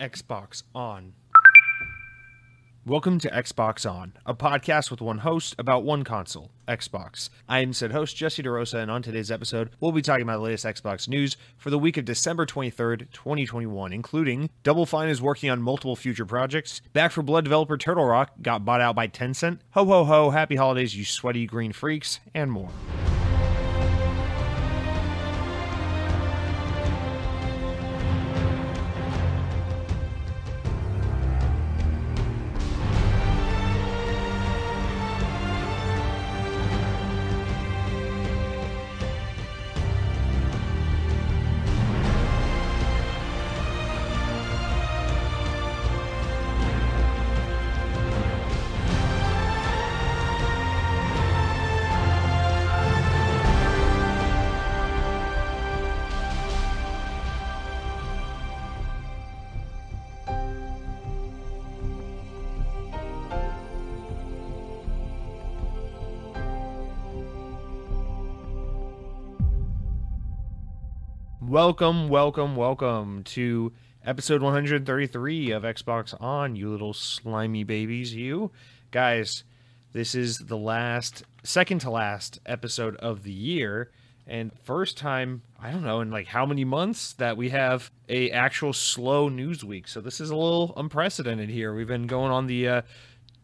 Xbox On. Welcome to Xbox On, a podcast with one host about one console, Xbox. I am said host Jesse DeRosa, and on today's episode, we'll be talking about the latest Xbox news for the week of December 23rd, 2021, including Double Fine is working on multiple future projects, Back 4 Blood developer Turtle Rock got bought out by Tencent, ho ho ho, happy holidays, you sweaty green freaks, and more. Welcome, welcome, welcome to episode 133 of Xbox On, you little slimy babies, you. Guys, this is the last, second to last episode of the year, and first time, I don't know, in like how many months that we have a actual slow news week. So this is a little unprecedented here. We've been going on the uh,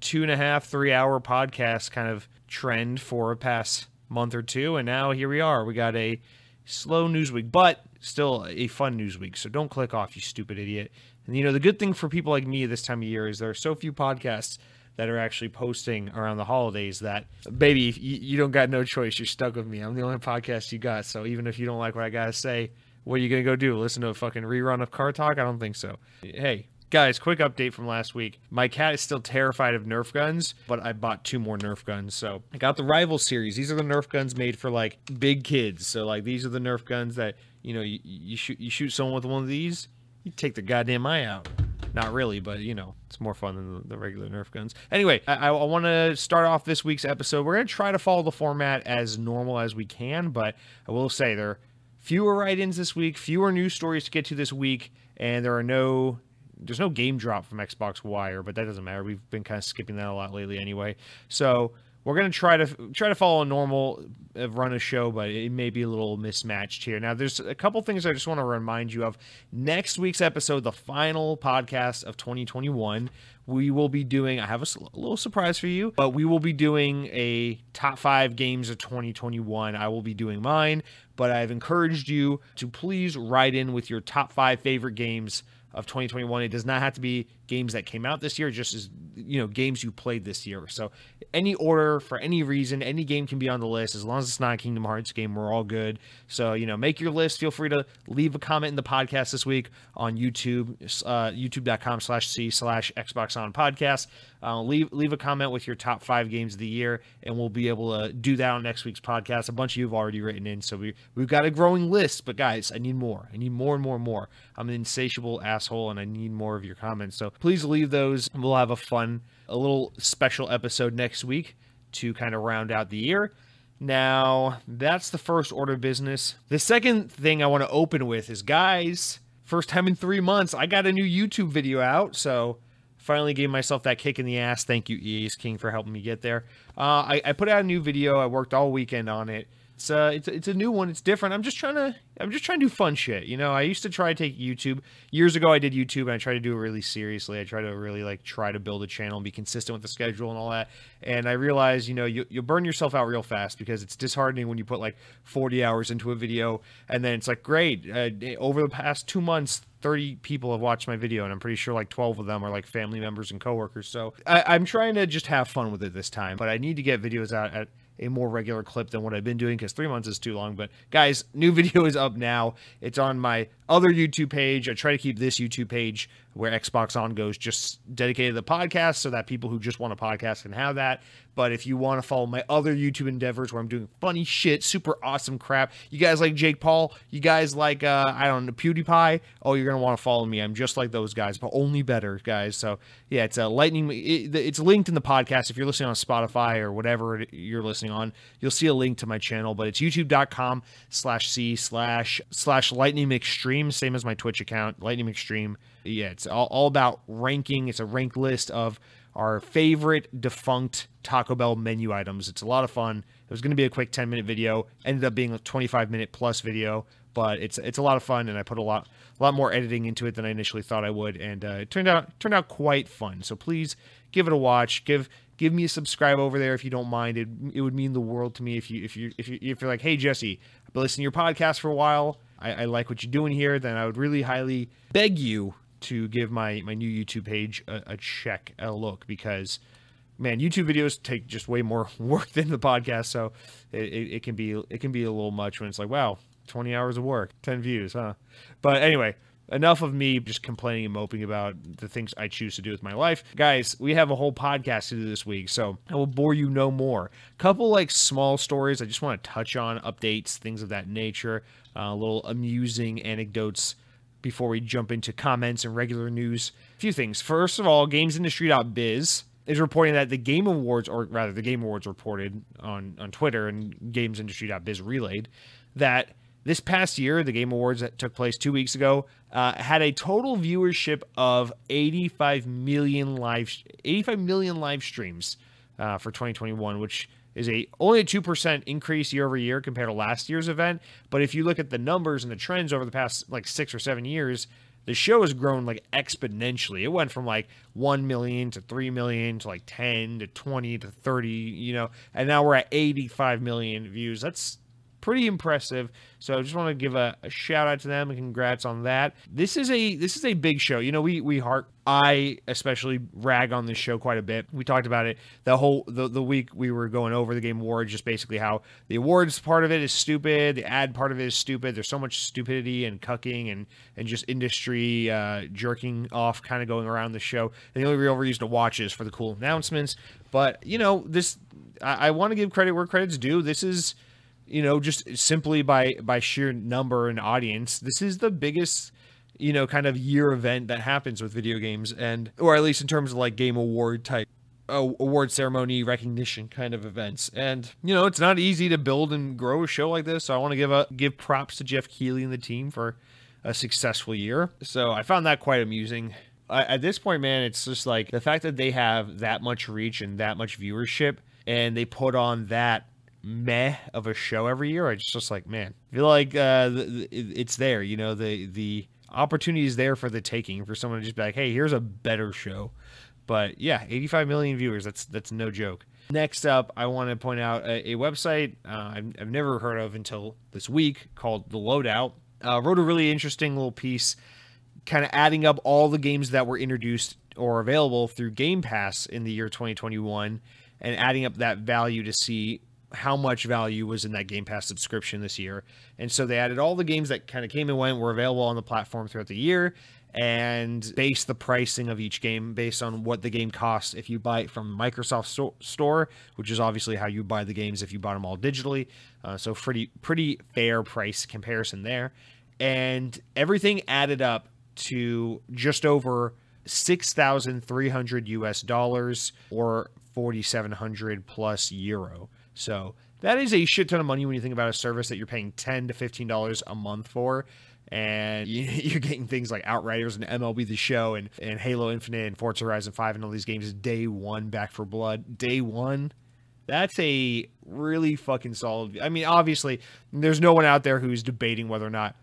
two and a half, three hour podcast kind of trend for a past month or two, and now here we are. We got a slow news week, but still a fun news week. So don't click off, you stupid idiot. And you know, the good thing for people like me this time of year is there are so few podcasts that are actually posting around the holidays that, baby, you, you don't got no choice. You're stuck with me. I'm the only podcast you got. So even if you don't like what I got to say, what are you going to go do? Listen to a fucking rerun of Car Talk? I don't think so. Hey, Guys, quick update from last week. My cat is still terrified of Nerf guns, but I bought two more Nerf guns. So I got the Rival series. These are the Nerf guns made for like big kids. So like these are the Nerf guns that you know you, you shoot you shoot someone with one of these, you take the goddamn eye out. Not really, but you know it's more fun than the, the regular Nerf guns. Anyway, I, I want to start off this week's episode. We're gonna try to follow the format as normal as we can, but I will say there are fewer write-ins this week, fewer news stories to get to this week, and there are no there's no game drop from Xbox Wire, but that doesn't matter. We've been kind of skipping that a lot lately anyway. So we're gonna try to try to follow a normal uh, run a show, but it may be a little mismatched here. Now, there's a couple things I just want to remind you of. Next week's episode, the final podcast of 2021, we will be doing. I have a little surprise for you, but we will be doing a top five games of 2021. I will be doing mine, but I've encouraged you to please write in with your top five favorite games of 2021. It does not have to be games that came out this year, just as you know, games you played this year. So any order for any reason, any game can be on the list as long as it's not a Kingdom Hearts game. We're all good. So you know, make your list. Feel free to leave a comment in the podcast this week on YouTube, uh, YouTube.com/slash C slash Xbox On Podcast. Uh, leave leave a comment with your top five games of the year, and we'll be able to do that on next week's podcast. A bunch of you have already written in, so we we've got a growing list. But guys, I need more. I need more and more and more. I'm an insatiable asshole, and I need more of your comments. So please leave those. We'll have a fun, a little special episode next week to kind of round out the year. Now, that's the first order of business. The second thing I want to open with is guys, first time in three months, I got a new YouTube video out. So finally gave myself that kick in the ass. Thank you, EA's King, for helping me get there. Uh, I, I put out a new video. I worked all weekend on it. It's uh, it's it's a new one. It's different. I'm just trying to I'm just trying to do fun shit. You know, I used to try to take YouTube years ago. I did YouTube and I tried to do it really seriously. I tried to really like try to build a channel and be consistent with the schedule and all that. And I realized, you know, you you burn yourself out real fast because it's disheartening when you put like 40 hours into a video and then it's like great. Uh, over the past two months, 30 people have watched my video and i'm pretty sure like 12 of them are like family members and coworkers so I, am trying to just have fun with it this time but i need to get videos out at a more regular clip than what I've been doing because three months is too long. But guys, new video is up now. It's on my other YouTube page. I try to keep this YouTube page where Xbox On goes just dedicated to the podcast so that people who just want a podcast can have that. But if you want to follow my other YouTube endeavors where I'm doing funny shit, super awesome crap, you guys like Jake Paul, you guys like, uh, I don't know, PewDiePie, oh, you're going to want to follow me. I'm just like those guys, but only better, guys. So yeah, it's a lightning, it, it's linked in the podcast. If you're listening on Spotify or whatever you're listening on, you'll see a link to my channel, but it's youtube.com slash C slash slash Lightning McStream, same as my Twitch account, Lightning McStream. Yeah, it's all, all about ranking. It's a ranked list of our favorite defunct Taco Bell menu items. It's a lot of fun. It was going to be a quick 10 minute video, ended up being a 25 minute plus video, but it's it's a lot of fun, and I put a lot a lot more editing into it than I initially thought I would, and uh, it turned out turned out quite fun. So please give it a watch. Give give me a subscribe over there if you don't mind. It it would mean the world to me if you if you if you if you're like, hey Jesse, I've been listening to your podcast for a while. I, I like what you're doing here. Then I would really highly beg you to give my my new YouTube page a, a check, a look, because man, YouTube videos take just way more work than the podcast, so it, it, it, can be it can be a little much when it's like, wow, 20 hours of work, 10 views, huh? But anyway, enough of me just complaining and moping about the things I choose to do with my life. Guys, we have a whole podcast to do this week, so I will bore you no more. Couple like small stories I just want to touch on, updates, things of that nature, uh, little amusing anecdotes before we jump into comments and regular news. A few things. First of all, gamesindustry.biz is reporting that the Game Awards, or rather, the Game Awards reported on, on Twitter and gamesindustry.biz relayed that this past year, the Game Awards that took place two weeks ago uh, had a total viewership of 85 million live 85 million live streams uh, for 2021, which is a only a two percent increase year over year compared to last year's event. But if you look at the numbers and the trends over the past like six or seven years, the show has grown like exponentially. It went from like 1 million to 3 million to like 10 to 20 to 30, you know, and now we're at 85 million views. That's pretty impressive. So I just want to give a, a, shout out to them and congrats on that. This is a this is a big show. You know, we we heart I especially rag on this show quite a bit. We talked about it the whole the, the week we were going over the game awards, just basically how the awards part of it is stupid, the ad part of it is stupid. There's so much stupidity and cucking and and just industry uh, jerking off kind of going around the show. And the only real reason to watch is for the cool announcements. But you know, this I, I want to give credit where credit's due. This is you know, just simply by by sheer number and audience, this is the biggest you know kind of year event that happens with video games and or at least in terms of like game award type uh, award ceremony recognition kind of events. And you know it's not easy to build and grow a show like this so i want to give a give props to Geoff Keighley and the team for a successful year. So i found that quite amusing. I, at this point man it's just like the fact that they have that much reach and that much viewership and they put on that meh of a show every year. I just just like, man, I feel like uh, it's there. You know, the the opportunity is there for the taking for someone to just be like, hey, here's a better show. But yeah, 85 million viewers. That's that's no joke. Next up, I want to point out a, a website uh, I've, I've, never heard of until this week called The Loadout. Uh, wrote a really interesting little piece, kind of adding up all the games that were introduced or available through Game Pass in the year 2021 and adding up that value to see how much value was in that Game Pass subscription this year. And so they added all the games that kind of came and went, were available on the platform throughout the year, and based the pricing of each game based on what the game costs if you buy it from Microsoft Store, which is obviously how you buy the games if you bought them all digitally. Uh, so pretty pretty fair price comparison there, and everything added up to just over six thousand three hundred U.S. dollars or forty seven hundred plus euro. So that is a shit ton of money when you think about a service that you're paying ten to fifteen dollars a month for, and you're getting things like Outriders and MLB The Show and and Halo Infinite and Forza Horizon Five and all these games is day one. Back 4 Blood day one. That's a really fucking solid. I mean, obviously, there's no one out there who's debating whether or not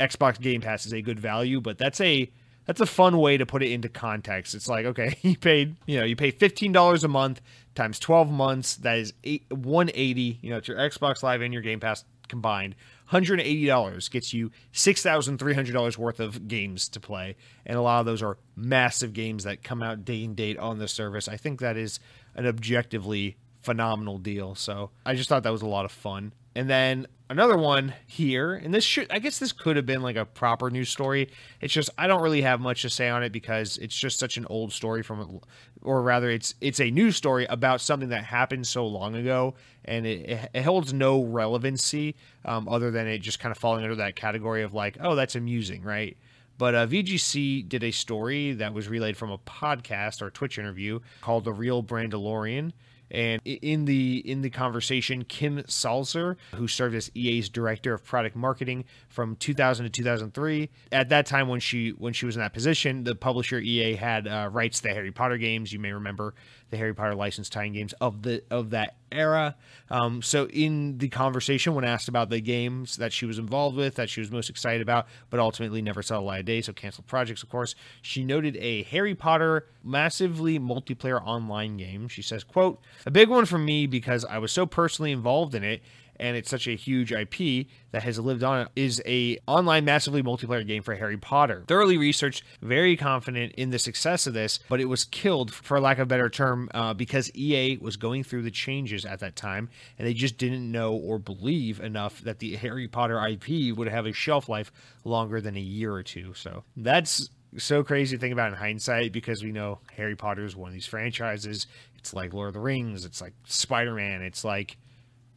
Xbox Game Pass is a good value, but that's a that's a fun way to put it into context. It's like, okay, you paid, you know, you pay $15 a month times 12 months. That is eight, 180, you know, it's your Xbox Live and your Game Pass combined. $180 gets you $6,300 worth of games to play. And a lot of those are massive games that come out day and date on the service. I think that is an objectively phenomenal deal. So I just thought that was a lot of fun. And then another one here, and this should, I guess this could have been like a proper news story. It's just, I don't really have much to say on it because it's just such an old story from, or rather, it's it's a news story about something that happened so long ago, and it, it holds no relevancy um, other than it just kind of falling under that category of like, oh, that's amusing, right? But uh, VGC did a story that was relayed from a podcast or Twitch interview called The Real Brandalorian And in the in the conversation, Kim Salzer, who served as EA's director of product marketing from 2000 to 2003, at that time when she when she was in that position, the publisher EA had uh, rights to the Harry Potter games. You may remember the Harry Potter licensed tie games of the of that era. Um, so in the conversation, when asked about the games that she was involved with, that she was most excited about, but ultimately never saw the light of day, so canceled projects, of course, she noted a Harry Potter massively multiplayer online game. She says, "quote A big one for me because I was so personally involved in it." And it's such a huge IP that has lived on is a online massively multiplayer game for Harry Potter. Thoroughly researched, very confident in the success of this, but it was killed for lack of a better term uh, because EA was going through the changes at that time and they just didn't know or believe enough that the Harry Potter IP would have a shelf life longer than a year or two. So that's so crazy to think about in hindsight because we know Harry Potter is one of these franchises. It's like Lord of the Rings, it's like Spider Man, it's like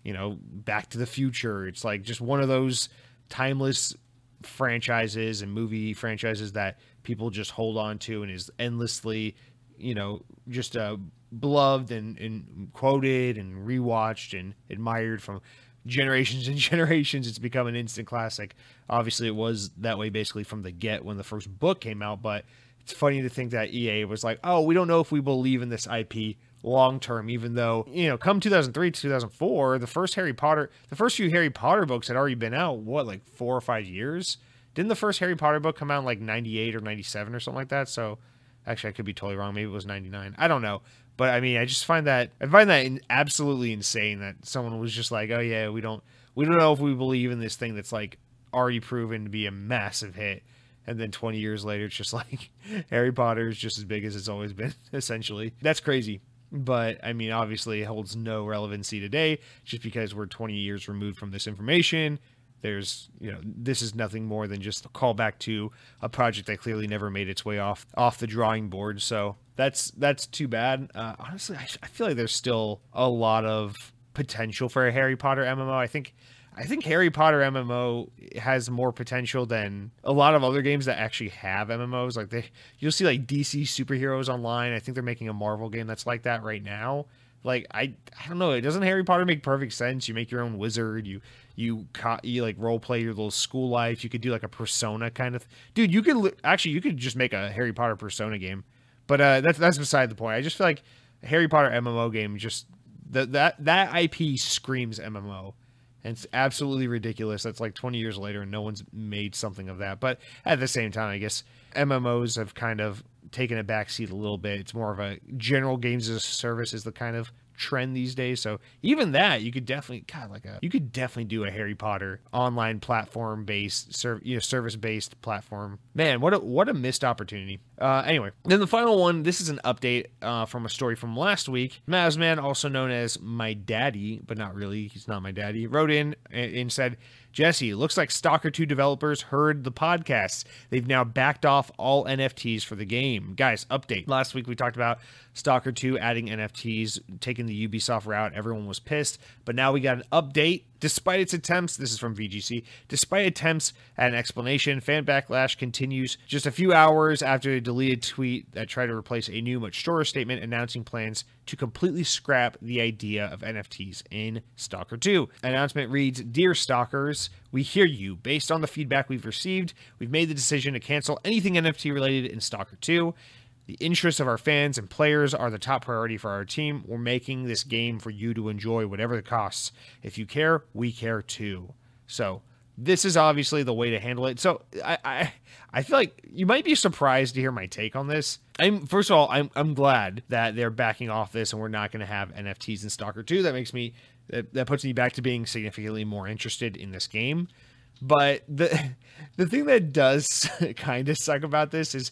you know, Back to the Future. It's like just one of those timeless franchises and movie franchises that people just hold on to and is endlessly, you know, just uh, beloved and, and quoted and rewatched and admired from generations and generations. It's become an instant classic. Obviously, it was that way basically from the get when the first book came out, but it's funny to think that EA was like, oh, we don't know if we believe in this IP long term, even though, you know, come 2003, 2004, the first Harry Potter, the first few Harry Potter books had already been out, what, like four or five years? Didn't the first Harry Potter book come out in like 98 or 97 or something like that? So actually, I could be totally wrong. Maybe it was 99. I don't know. But I mean, I just find that, I find that absolutely insane that someone was just like, oh yeah, we don't, we don't know if we believe in this thing that's like already proven to be a massive hit and then 20 years later it's just like harry potter is just as big as it's always been essentially that's crazy but I mean, obviously, it holds no relevancy today just because we're 20 years removed from this information. There's, you know, this is nothing more than just a callback to a project that clearly never made its way off off the drawing board. So that's that's too bad. Uh, honestly, I, I feel like there's still a lot of potential for a Harry Potter MMO. I think I think Harry Potter MMO has more potential than a lot of other games that actually have MMOs. Like they, you'll see like DC superheroes online. I think they're making a Marvel game that's like that right now. Like I, I don't know. It doesn't Harry Potter make perfect sense? You make your own wizard. You, you, you like role play your little school life. You could do like a Persona kind of. Dude, you could actually you could just make a Harry Potter Persona game. But uh, that's that's beside the point. I just feel like Harry Potter MMO game just that that that IP screams MMO and it's absolutely ridiculous. That's like 20 years later, and no one's made something of that. But at the same time, I guess MMOs have kind of taken a backseat a little bit. It's more of a general games as a service is the kind of trend these days. So even that, you could definitely, God, like a, you could definitely do a Harry Potter online platform based, serv- you know, service based platform. Man, what a what a missed opportunity. Uh, anyway, then the final one. This is an update uh, from a story from last week. Mazman, also known as my daddy, but not really. He's not my daddy. Wrote in and said Jesse, looks like Stalker 2 developers heard the podcast. They've now backed off all NFTs for the game. Guys, update. Last week we talked about Stalker 2 adding NFTs, taking the Ubisoft route. Everyone was pissed, but now we got an update Despite its attempts, this is from VGC, despite attempts at an explanation, fan backlash continues just a few hours after a deleted tweet that tried to replace a new, much shorter statement announcing plans to completely scrap the idea of NFTs in Stalker 2. announcement reads Dear Stalkers, we hear you. Based on the feedback we've received, we've made the decision to cancel anything NFT related in Stalker 2. The interests of our fans and players are the top priority for our team. We're making this game for you to enjoy, whatever the costs. If you care, we care too. So this is obviously the way to handle it. So I, I I feel like you might be surprised to hear my take on this. I'm first of all, I'm I'm glad that they're backing off this and we're not going to have NFTs in Stalker 2. That makes me that, that puts me back to being significantly more interested in this game. But the the thing that does kind of suck about this is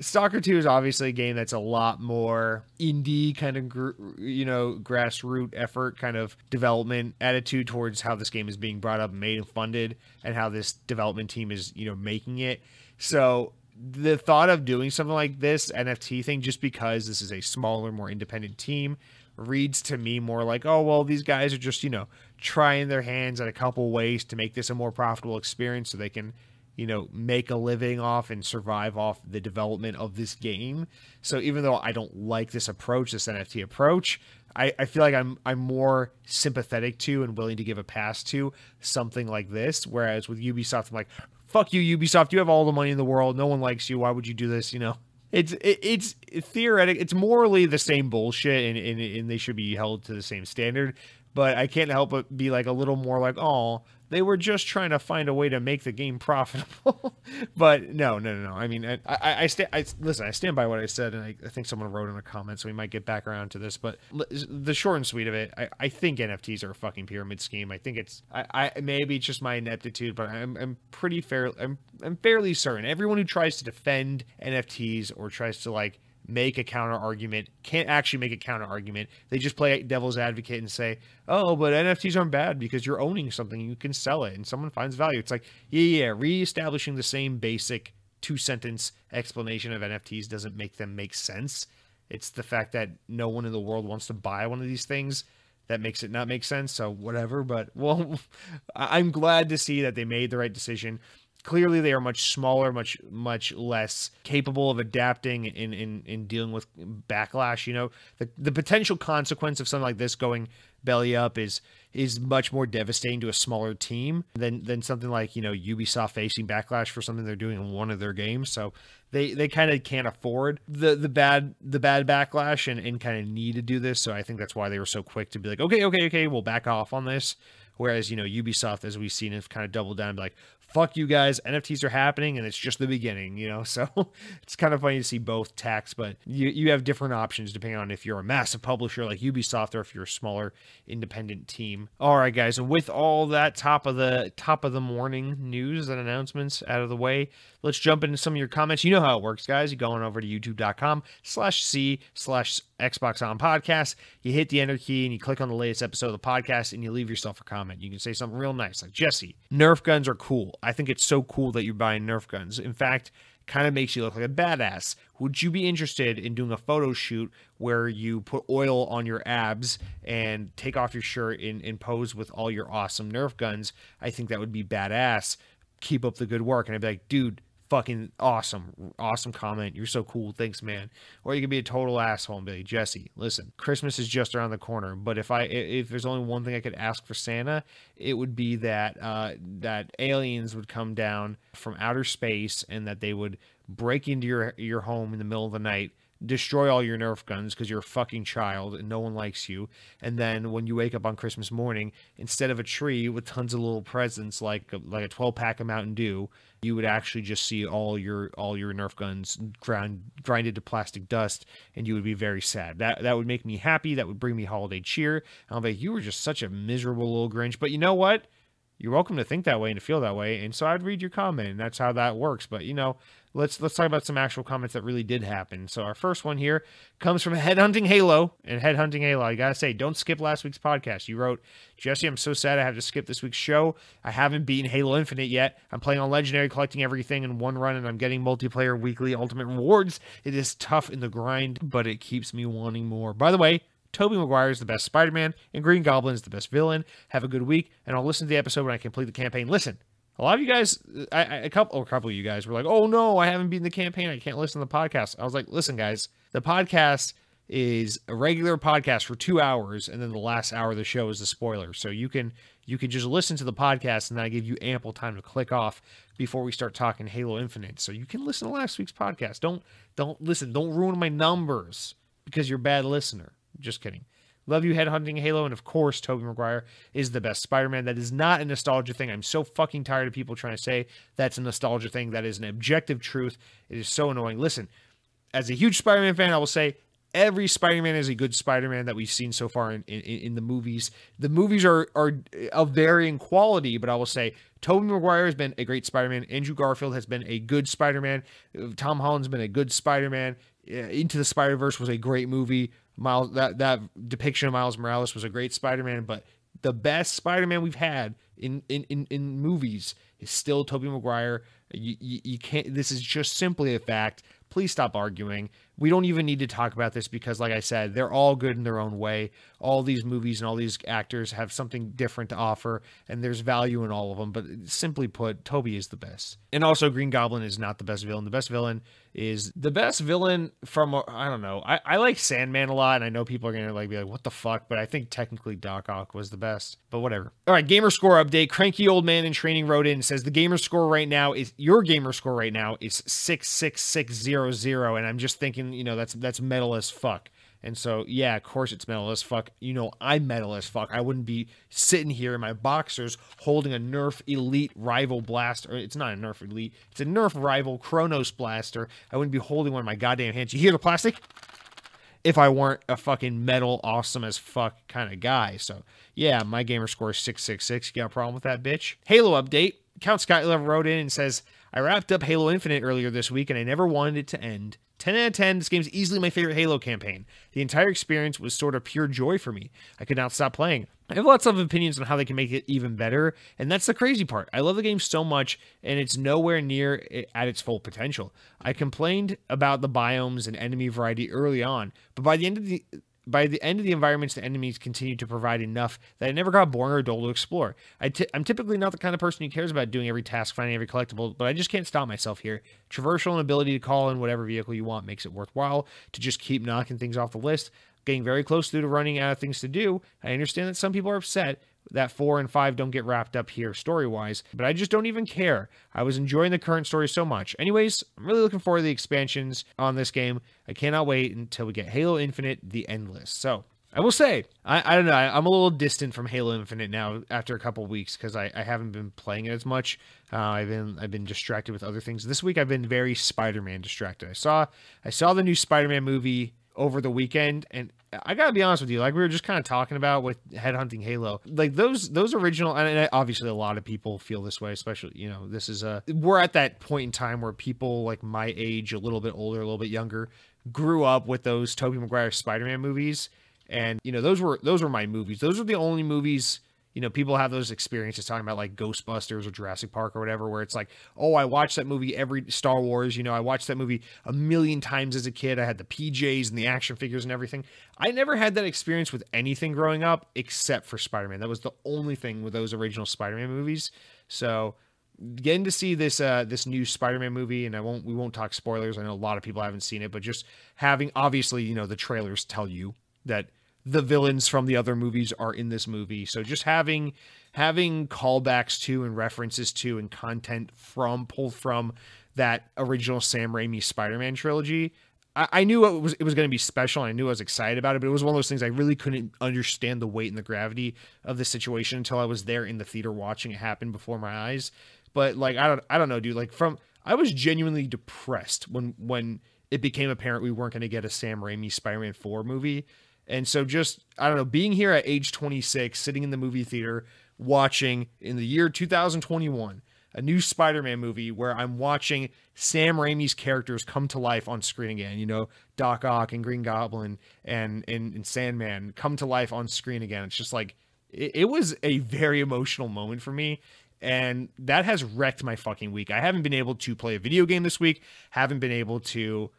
Stalker 2 is obviously a game that's a lot more indie kind of gr- you know grassroots effort kind of development attitude towards how this game is being brought up made and funded and how this development team is you know making it. So the thought of doing something like this NFT thing just because this is a smaller more independent team reads to me more like oh well these guys are just you know trying their hands at a couple ways to make this a more profitable experience so they can you know, make a living off and survive off the development of this game. So even though I don't like this approach, this NFT approach, I, I feel like I'm I'm more sympathetic to and willing to give a pass to something like this. Whereas with Ubisoft, I'm like, fuck you, Ubisoft. You have all the money in the world. No one likes you. Why would you do this? You know, it's it, it's theoretic. It's morally the same bullshit, and, and and they should be held to the same standard. But I can't help but be like a little more like, oh, they were just trying to find a way to make the game profitable. but no, no, no, no. I mean, I, I, I, stand. I listen. I stand by what I said, and I, I, think someone wrote in a comment, so we might get back around to this. But the short and sweet of it, I, I think NFTs are a fucking pyramid scheme. I think it's, I, I maybe it's just my ineptitude, but I'm, I'm pretty fair. I'm, I'm fairly certain everyone who tries to defend NFTs or tries to like make a counter argument, can't actually make a counter argument. They just play devil's advocate and say, oh, but NFTs aren't bad because you're owning something, you can sell it, and someone finds value. It's like, yeah, yeah, reestablishing the same basic two sentence explanation of NFTs doesn't make them make sense. It's the fact that no one in the world wants to buy one of these things that makes it not make sense. So whatever. But well, I'm glad to see that they made the right decision clearly they are much smaller, much much less capable of adapting in in, in dealing with backlash. You know, the the potential consequence of something like this going belly up is is much more devastating to a smaller team than than something like you know Ubisoft facing backlash for something they're doing in one of their games. So they they kind of can't afford the the bad the bad backlash and, and kind of need to do this. So I think that's why they were so quick to be like, okay, okay, okay, we'll back off on this. Whereas, you know, Ubisoft, as we've seen, have kind of doubled down and be like, fuck you guys, NFTs are happening and it's just the beginning, you know? So it's kind of funny to see both tax, but you, you have different options depending on if you're a massive publisher like Ubisoft or if you're a smaller independent team. All right, guys, and with all that top of the top of the morning news and announcements out of the way, let's jump into some of your comments. You know how it works, guys. You go on over to youtube.com slash C slash Xbox on podcast. You hit the enter key and you click on the latest episode of the podcast and you leave yourself a comment. You can say something real nice like, Jesse, Nerf guns are cool. I think it's so cool that you're buying Nerf guns. In fact, kind of makes you look like a badass. Would you be interested in doing a photo shoot where you put oil on your abs and take off your shirt and, and pose with all your awesome Nerf guns? I think that would be badass. Keep up the good work. And I'd be like, dude, fucking awesome, awesome comment. You're so cool. Thanks, man. Or you could be a total asshole and be like, Jesse, listen, Christmas is just around the corner. But if I, if there's only one thing I could ask for Santa, it would be that, uh, that aliens would come down from outer space and that they would break into your, your home in the middle of the night destroy all your Nerf guns because you're a fucking child and no one likes you. And then when you wake up on Christmas morning, instead of a tree with tons of little presents like like a 12 pack of Mountain Dew, you would actually just see all your all your Nerf guns ground grinded to plastic dust, and you would be very sad. That that would make me happy. That would bring me holiday cheer. Be like, you were just such a miserable little Grinch. But you know what? You're welcome to think that way and to feel that way. And so I'd read your comment, and that's how that works. But you know, let's let's talk about some actual comments that really did happen. So our first one here comes from Headhunting Halo, and Headhunting Halo, I gotta say, don't skip last week's podcast. You wrote, Jesse, I'm so sad I have to skip this week's show. I haven't beaten Halo Infinite yet. I'm playing on Legendary, collecting everything in one run, and I'm getting multiplayer weekly ultimate rewards. It is tough in the grind, but it keeps me wanting more. By the way, Tobey Maguire is the best Spider-Man, and Green Goblin is the best villain. Have a good week, and I'll listen to the episode when I complete the campaign. Listen, a lot of you guys, I, I, a couple, a couple of you guys were like, "Oh no, I haven't beaten the campaign. I can't listen to the podcast." I was like, "Listen, guys, the podcast is a regular podcast for two hours, and then the last hour of the show is the spoiler. So you can you can just listen to the podcast, and I give you ample time to click off before we start talking Halo Infinite. So you can listen to last week's podcast. Don't don't listen. Don't ruin my numbers because you're a bad listener. Just kidding. Love you, Headhunting Halo, and of course, Tobey Maguire is the best Spider-Man. That is not a nostalgia thing. I'm so fucking tired of people trying to say that's a nostalgia thing. That is an objective truth. It is so annoying. Listen, as a huge Spider-Man fan, I will say every Spider-Man is a good Spider-Man that we've seen so far in, in, in, the movies. The movies are are of varying quality, but I will say Tobey Maguire has been a great Spider-Man. Andrew Garfield has been a good Spider-Man. Tom Holland's been a good Spider-Man. Into the Spider-Verse was a great movie. Miles that that depiction of Miles Morales was a great Spider-Man, but the best Spider-Man we've had in in in, in movies is still Tobey Maguire. You, you, you can't. This is just simply a fact. please stop arguing. We don't even need to talk about this because, like I said, they're all good in their own way. All these movies and all these actors have something different to offer, and there's value in all of them. But simply put, Tobey is the best. And also, Green Goblin is not the best villain. The best villain is the best villain from uh, I don't know. I, I like Sandman a lot, and I know people are gonna like be like, "What the fuck?" But I think technically Doc Ock was the best. But whatever. All right, gamer score update. Cranky old man in training wrote in says the gamer score right now is your gamer score right now is six six six zero zero, and I'm just thinking, you know, that's that's metal as fuck. And so, yeah, of course it's metal as fuck. You know, I'm metal as fuck. I wouldn't be sitting here in my boxers holding a Nerf Elite rival blaster. It's not a Nerf Elite. It's a Nerf rival Kronos blaster. I wouldn't be holding one in my goddamn hands. You hear the plastic? If I weren't a fucking metal, awesome as fuck kind of guy. So, yeah, my gamer score is 666. You got a problem with that, bitch? Halo update. Count Skylev wrote in and says, I wrapped up Halo Infinite earlier this week and I never wanted it to end. 10 out of 10, this game's easily my favorite Halo campaign. The entire experience was sort of pure joy for me. I could not stop playing. I have lots of opinions on how they can make it even better, and that's the crazy part. I love the game so much, and it's nowhere near at its full potential. I complained about the biomes and enemy variety early on, but by the end of the by the end of the environments, the enemies continue to provide enough that I never got boring or dull to explore. i t- I'm typically not the kind of person who cares about doing every task, finding every collectible, but I just can't stop myself here. Traversal and ability to call in whatever vehicle you want makes it worthwhile to just keep knocking things off the list. Getting very close to running out of things to do. I understand that some people are upset, that four and five don't get wrapped up here story wise, but I just don't even care. I was enjoying the current story so much. Anyways, I'm really looking forward to the expansions on this game. I cannot wait until we get Halo Infinite The Endless. So, I will say, I, I don't know, I, am a little distant from Halo Infinite now after a couple weeks because I, I haven't been playing it as much. Uh, I've been I've been distracted with other things. This week I've been very Spider-Man distracted. I saw I saw the new Spider-Man movie over the weekend and I gotta be honest with you, like we were just kind of talking about with headhunting Halo, like those those original, and obviously a lot of people feel this way, especially you know this is a we're at that point in time where people like my age, a little bit older, a little bit younger, grew up with those Tobey Maguire Spider-Man movies, and you know those were those were my movies. Those were the only movies you know, people have those experiences talking about like Ghostbusters or Jurassic Park or whatever, where it's like, oh, I watched that movie every Star Wars, you know, I watched that movie a million times as a kid. I had the PJs and the action figures and everything. I never had that experience with anything growing up except for Spider Man. That was the only thing with those original Spider Man movies. So getting to see this uh this new Spider-Man movie and I won't we won't talk spoilers. I know a lot of people haven't seen it, but just having obviously, you know, the trailers tell you that the villains from the other movies are in this movie. So just having having callbacks to and references to and content from pulled from that original Sam Raimi Spider-Man trilogy. I, I knew it was it was going to be special. And I knew I was excited about it, but it was one of those things I really couldn't understand the weight and the gravity of the situation until I was there in the theater watching it happen before my eyes. But like I don't I don't know, dude. Like from I was genuinely depressed when when it became apparent we weren't going to get a Sam Raimi Spider-Man 4 movie and so just I don't know, being here at age 26, sitting in the movie theater watching in the year 2021 a new Spider-Man movie where I'm watching Sam Raimi's characters come to life on screen again. You know, Doc Ock and Green Goblin and and, and Sandman come to life on screen again. It's just like it, it was a very emotional moment for me. And that has wrecked my fucking week. I haven't been able to play a video game this week. Haven't been able to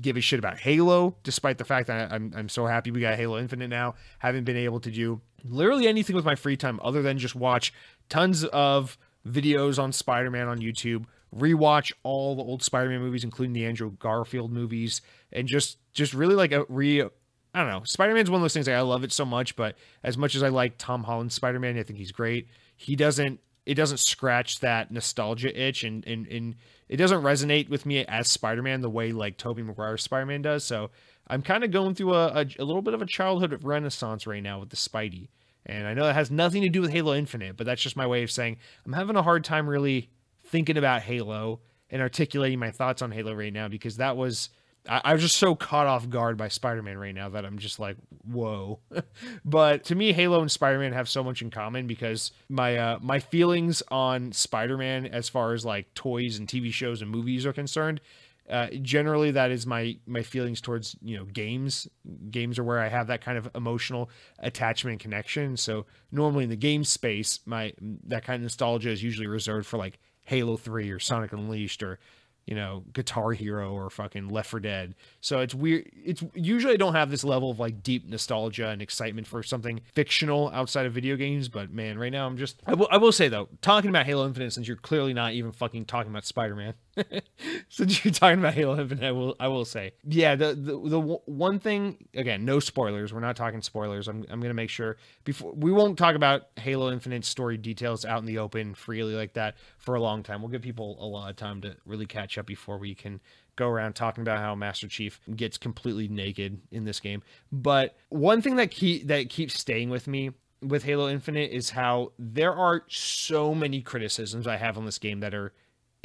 give a shit about Halo, despite the fact that I'm, I'm so happy we got Halo Infinite now. Haven't been able to do literally anything with my free time other than just watch tons of videos on Spider Man on YouTube, rewatch all the old Spider Man movies, including the Andrew Garfield movies, and just just really like a re. I don't know. Spider Man's one of those things. Like, I love it so much, but as much as I like Tom Holland Spider Man, I think he's great. He doesn't. It doesn't scratch that nostalgia itch, and and and it doesn't resonate with me as Spider-Man the way like Tobey Maguire Spider-Man does. So I'm kind of going through a, a, a, little bit of a childhood renaissance right now with the Spidey. And I know that has nothing to do with Halo Infinite, but that's just my way of saying I'm having a hard time really thinking about Halo and articulating my thoughts on Halo right now because that was I, I was just so caught off guard by Spider-Man right now that I'm just like, whoa. but to me, Halo and Spider-Man have so much in common because my uh, my feelings on Spider-Man as far as like toys and TV shows and movies are concerned. Uh, generally, that is my my feelings towards you know games. Games are where I have that kind of emotional attachment connection. So normally in the game space, my that kind of nostalgia is usually reserved for like Halo Three or Sonic Unleashed or you know, Guitar Hero or fucking Left 4 Dead. So it's weird. It's usually I don't have this level of like deep nostalgia and excitement for something fictional outside of video games. But man, right now I'm just. I will, I will say though, talking about Halo Infinite, since you're clearly not even fucking talking about Spider Man. since you're talking about Halo Infinite, I will I will say, yeah. The the the one thing again, no spoilers. We're not talking spoilers. I'm I'm gonna make sure before we won't talk about Halo Infinite story details out in the open freely like that for a long time. We'll give people a lot of time to really catch up before we can go around talking about how Master Chief gets completely naked in this game. But one thing that keep that keeps staying with me with Halo Infinite is how there are so many criticisms I have on this game that are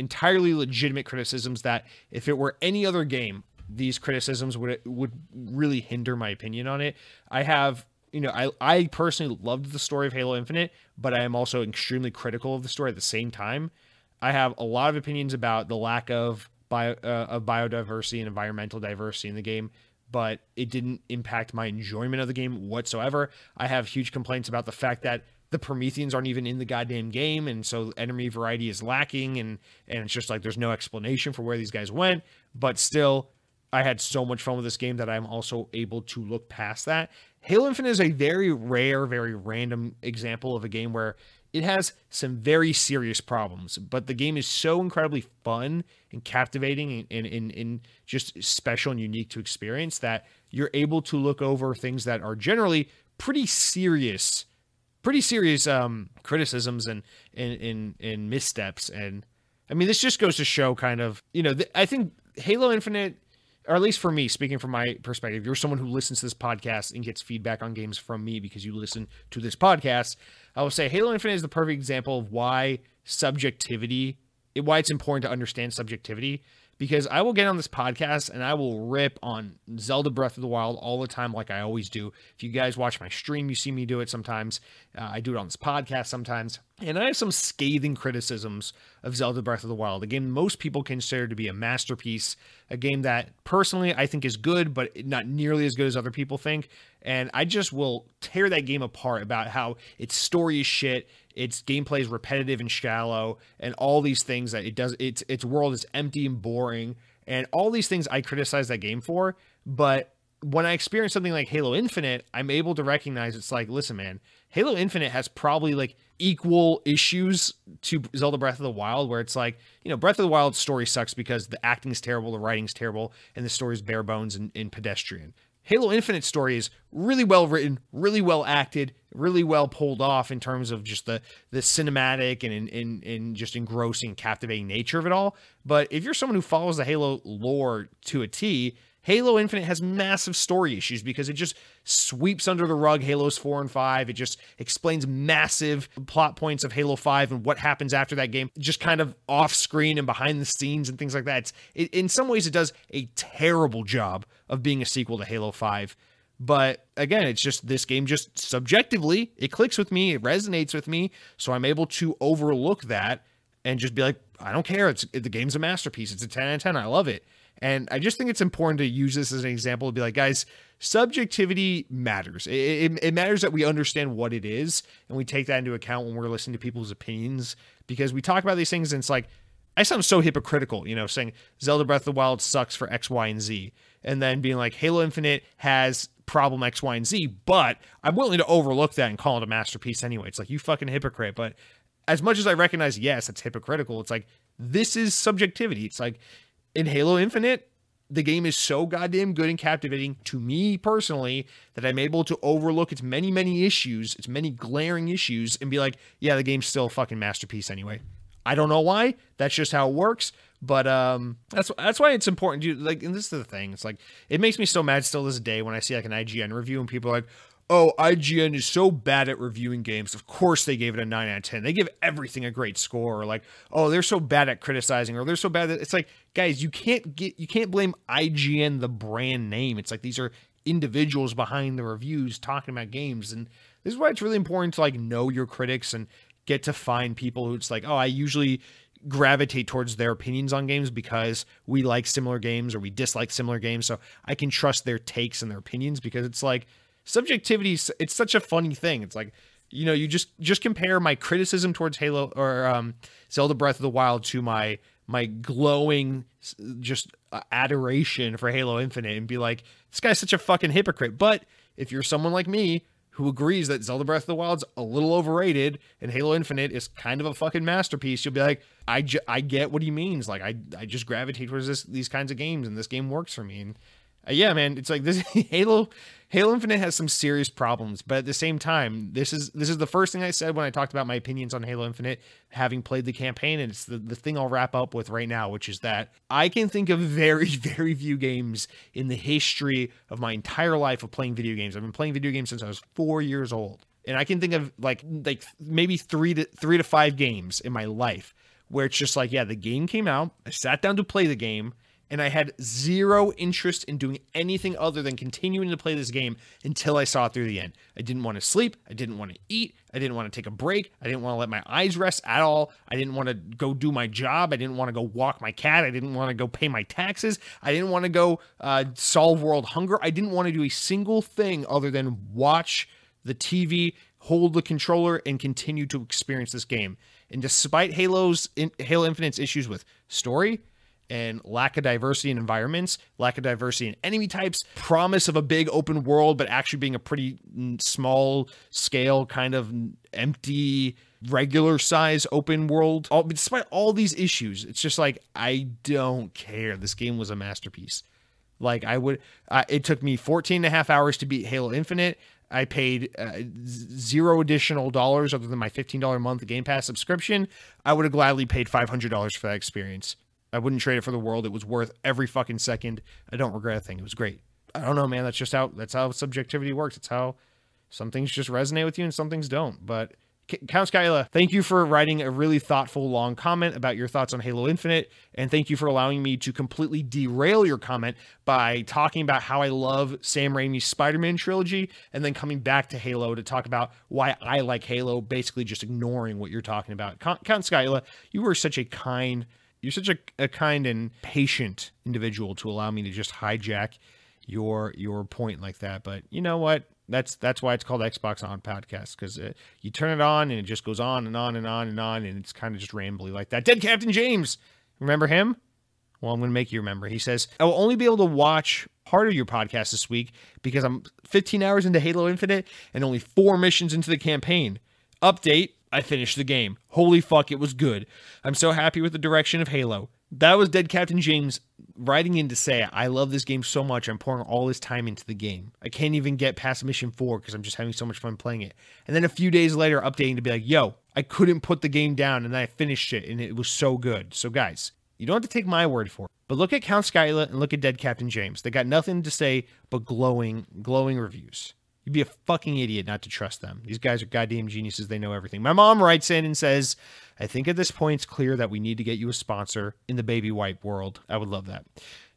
entirely legitimate criticisms that if it were any other game these criticisms would would really hinder my opinion on it. I have you know, I, I personally loved the story of Halo Infinite, but I am also extremely critical of the story at the same time. I have a lot of opinions about the lack of bio, uh, of biodiversity and environmental diversity in the game, but it didn't impact my enjoyment of the game whatsoever. I have huge complaints about the fact that the Prometheans aren't even in the goddamn game, and so enemy variety is lacking, and and it's just like there's no explanation for where these guys went. But still, I had so much fun with this game that I'm also able to look past that. Halo Infinite is a very rare, very random example of a game where it has some very serious problems, but the game is so incredibly fun and captivating and, and, and, just special and unique to experience that you're able to look over things that are generally pretty serious, pretty serious um, criticisms and, and, and, and missteps. And I mean, this just goes to show kind of, you know, I think Halo Infinite or at least for me, speaking from my perspective, you're someone who listens to this podcast and gets feedback on games from me because you listen to this podcast. I will say Halo Infinite is the perfect example of why subjectivity, why it's important to understand subjectivity because I will get on this podcast and I will rip on Zelda Breath of the Wild all the time, like I always do. If you guys watch my stream, you see me do it sometimes. Uh, I do it on this podcast sometimes. And I have some scathing criticisms of Zelda Breath of the Wild, a game most people consider to be a masterpiece, a game that personally I think is good, but not nearly as good as other people think. And I just will tear that game apart about how its story is shit, its gameplay is repetitive and shallow, and all these things that it does. Its its world is empty and boring, and all these things I criticize that game for. But when I experience something like Halo Infinite, I'm able to recognize it's like, listen, man, Halo Infinite has probably like equal issues to Zelda Breath of the Wild, where it's like, you know, Breath of the Wild story sucks because the acting is terrible, the writing's terrible, and the story is bare bones and, and pedestrian. Halo Infinite story is really well written, really well acted, really well pulled off in terms of just the the cinematic and in, in, just engrossing, captivating nature of it all. But if you're someone who follows the Halo lore to a T, Halo Infinite has massive story issues because it just sweeps under the rug Halos 4 and 5. It just explains massive plot points of Halo 5 and what happens after that game, just kind of off screen and behind the scenes and things like that. It, in some ways, it does a terrible job of being a sequel to Halo 5. But again, it's just this game just subjectively, it clicks with me, it resonates with me. So I'm able to overlook that and just be like, I don't care. It's the game's a masterpiece. It's a 10 out of 10. I love it. And I just think it's important to use this as an example to be like, guys, subjectivity matters. It, it, it, matters that we understand what it is and we take that into account when we're listening to people's opinions because we talk about these things and it's like, I sound so hypocritical, you know, saying Zelda Breath of the Wild sucks for X, Y, and Z. And then being like, Halo Infinite has problem X, Y, and Z, but I'm willing to overlook that and call it a masterpiece anyway. It's like, you fucking hypocrite. But as much as I recognize, yes, it's hypocritical, it's like, this is subjectivity. It's like, in Halo Infinite, the game is so goddamn good and captivating to me personally that I'm able to overlook its many, many issues, its many glaring issues, and be like, yeah, the game's still a fucking masterpiece anyway. I don't know why. That's just how it works. But um, that's that's why it's important to like. And this is the thing. It's like it makes me so mad still this day when I see like an IGN review and people are like, oh, IGN is so bad at reviewing games. Of course they gave it a 9 out of 10. They give everything a great score. Or like, oh, they're so bad at criticizing, or they're so bad that it's like, guys, you can't get you can't blame IGN the brand name. It's like these are individuals behind the reviews talking about games. And this is why it's really important to like know your critics and get to find people who it's like, oh, I usually gravitate towards their opinions on games because we like similar games or we dislike similar games. So I can trust their takes and their opinions because it's like subjectivity it's such a funny thing it's like you know you just just compare my criticism towards halo or um, zelda breath of the wild to my my glowing just uh, adoration for Halo Infinite and be like, this guy's such a fucking hypocrite. But if you're someone like me who agrees that Zelda Breath of the Wild's a little overrated and Halo Infinite is kind of a fucking masterpiece, you'll be like, I, ju- I get what he means. Like, I, I just gravitate towards this, these kinds of games and this game works for me. And uh, yeah, man, it's like this Halo Halo Infinite has some serious problems, but at the same time, this is this is the first thing I said when I talked about my opinions on Halo Infinite, having played the campaign, and it's the, the thing I'll wrap up with right now, which is that I can think of very, very few games in the history of my entire life of playing video games. I've been playing video games since I was four years old. And I can think of like like maybe three to three to five games in my life where it's just like, yeah, the game came out, I sat down to play the game and I had zero interest in doing anything other than continuing to play this game until I saw it through the end. I didn't want to sleep. I didn't want to eat. I didn't want to take a break. I didn't want to let my eyes rest at all. I didn't want to go do my job. I didn't want to go walk my cat. I didn't want to go pay my taxes. I didn't want to go uh, solve world hunger. I didn't want to do a single thing other than watch the TV, hold the controller, and continue to experience this game. And despite Halo's Halo Infinite's issues with story, and lack of diversity in environments, lack of diversity in enemy types, promise of a big open world, but actually being a pretty small scale, kind of empty, regular size open world. All, despite all these issues, it's just like, I don't care. This game was a masterpiece. Like, I would, it took me 14 and a half hours to beat Halo Infinite. I paid uh, zero additional dollars other than my $15 a month Game Pass subscription. I would have gladly paid $500 for that experience. I wouldn't trade it for the world. It was worth every fucking second. I don't regret a thing. It was great. I don't know, man. That's just how that's how subjectivity works. It's how some things just resonate with you and some things don't. But Count Skyla, thank you for writing a really thoughtful, long comment about your thoughts on Halo Infinite. And thank you for allowing me to completely derail your comment by talking about how I love Sam Raimi's Spider Man trilogy and then coming back to Halo to talk about why I like Halo, basically just ignoring what you're talking about. Count Skyla, you were such a kind, you're such a, a kind and patient individual to allow me to just hijack your your point like that. But you know what? That's that's why it's called Xbox On Podcast because uh, you turn it on and it just goes on and on and on and on and it's kind of just rambly like that. Dead Captain James, remember him? Well, I'm going to make you remember. He says, I will only be able to watch part of your podcast this week because I'm 15 hours into Halo Infinite and only four missions into the campaign. Update I finished the game. Holy fuck, it was good. I'm so happy with the direction of Halo. That was Dead Captain James writing in to say, I love this game so much, I'm pouring all this time into the game. I can't even get past mission four because I'm just having so much fun playing it. And then a few days later, updating to be like, yo, I couldn't put the game down and I finished it and it was so good. So, guys, you don't have to take my word for it, but look at Count Skyla and look at Dead Captain James. They got nothing to say but glowing, glowing reviews. You'd be a fucking idiot not to trust them. These guys are goddamn geniuses. They know everything. My mom writes in and says, I think at this point it's clear that we need to get you a sponsor in the baby wipe world. I would love that.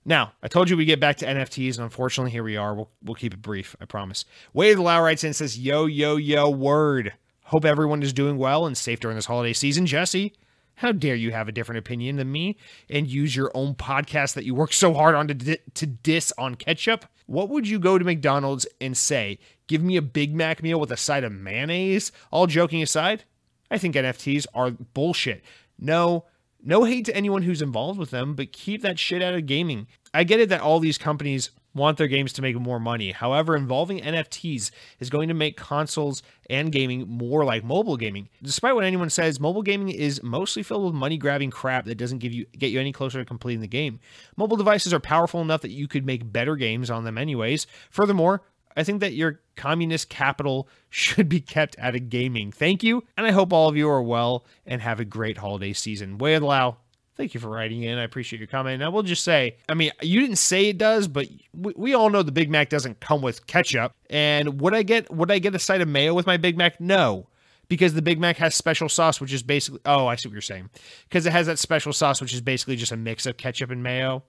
Now, I told you we get back to NFTs, and unfortunately, here we are. We'll, we'll keep it brief, I promise. Wade Lau writes in and says, Yo, yo, yo, word. Hope everyone is doing well and safe during this holiday season. Jesse, how dare you have a different opinion than me and use your own podcast that you work so hard on to, to diss on ketchup? What would you go to McDonald's and say? Give me a Big Mac meal with a side of mayonnaise? All joking aside, I think NFTs are bullshit. No, no hate to anyone who's involved with them, but keep that shit out of gaming. I get it that all these companies want their games to make more money. However, involving NFTs is going to make consoles and gaming more like mobile gaming. Despite what anyone says, mobile gaming is mostly filled with money grabbing crap that doesn't give you get you any closer to completing the game. Mobile devices are powerful enough that you could make better games on them anyways. Furthermore, I think that your communist capital should be kept out of gaming. Thank you, and I hope all of you are well and have a great holiday season. Wade Lau, thank you for writing in. I appreciate your comment. And I will just say, I mean, you didn't say it does, but we, we all know the Big Mac doesn't come with ketchup. And would I get would I get a side of mayo with my Big Mac? No. Because the Big Mac has special sauce, which is basically oh, I see what you're saying. Because it has that special sauce, which is basically just a mix of ketchup and mayo.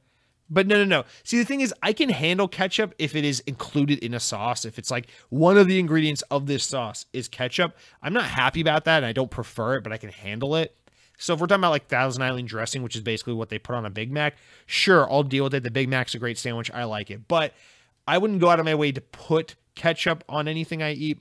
But no, no, no. See, the thing is, I can handle ketchup if it is included in a sauce. If it's like one of the ingredients of this sauce is ketchup, I'm not happy about that and I don't prefer it, but I can handle it. So if we're talking about like Thousand Island dressing, which is basically what they put on a Big Mac, sure, I'll deal with it. The Big Mac's a great sandwich. I like it. But I wouldn't go out of my way to put ketchup on anything I eat.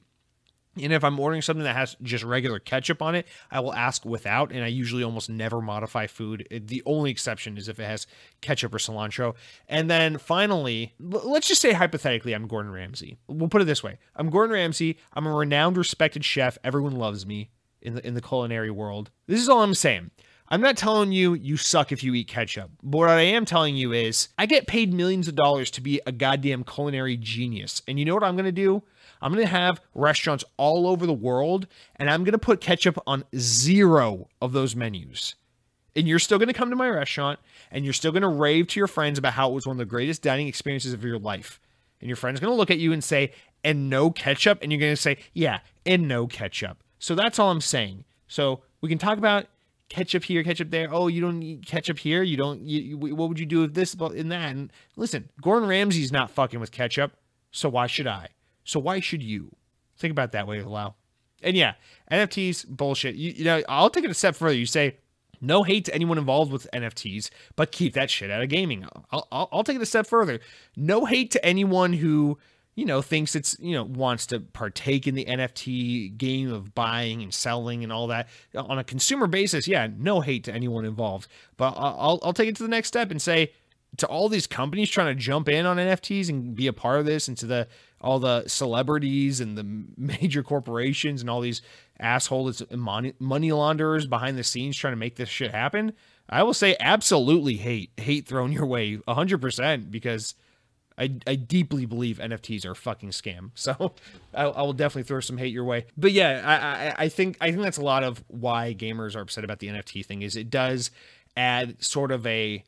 And if I'm ordering something that has just regular ketchup on it, I will ask without. And I usually almost never modify food. Uh, the only exception is if it has ketchup or cilantro. And then finally, let's just say hypothetically, I'm Gordon Ramsay. We'll put it this way I'm Gordon Ramsay. I'm a renowned, respected chef. Everyone loves me in the, in the culinary world. This is all I'm saying. I'm not telling you you suck if you eat ketchup. But what I am telling you is I get paid millions of dollars to be a goddamn culinary genius. And you know what I'm going to do? I'm going to have restaurants all over the world and I'm going to put ketchup on zero of those menus. And you're still going to come to my restaurant and you're still going to rave to your friends about how it was one of the greatest dining experiences of your life. And your friend's going to look at you and say, and no ketchup. And you're going to say, yeah, and no ketchup. So that's all I'm saying. So we can talk about ketchup here, ketchup there. Oh, you don't eat ketchup here. You don't. You, you, what would you do with this, in that? And listen, Gordon Ramsay's not fucking with ketchup, so why should I? So why should you? Think about that way, Lau. And yeah, NFTs bullshit. You, you know, I'll take it a step further. You say no hate to anyone involved with NFTs, but keep that shit out of gaming. I'll, I'll, I'll take it a step further. No hate to anyone who you know, thinks it's, you know, wants to partake in the NFT game of buying and selling and all that on a consumer basis, yeah, no hate to anyone involved. But I'll, I'll take it to the next step and say to all these companies trying to jump in on NFTs and be a part of this and to the all the celebrities and the major corporations and all these assholes money launderers behind the scenes trying to make this shit happen. I will say absolutely hate hate thrown your way 100% because I, I deeply believe NFTs are a fucking scam. So I, I, will definitely throw some hate your way. But yeah, I, I, I think I think that's a lot of why gamers are upset about the NFT thing. Is it does add sort of a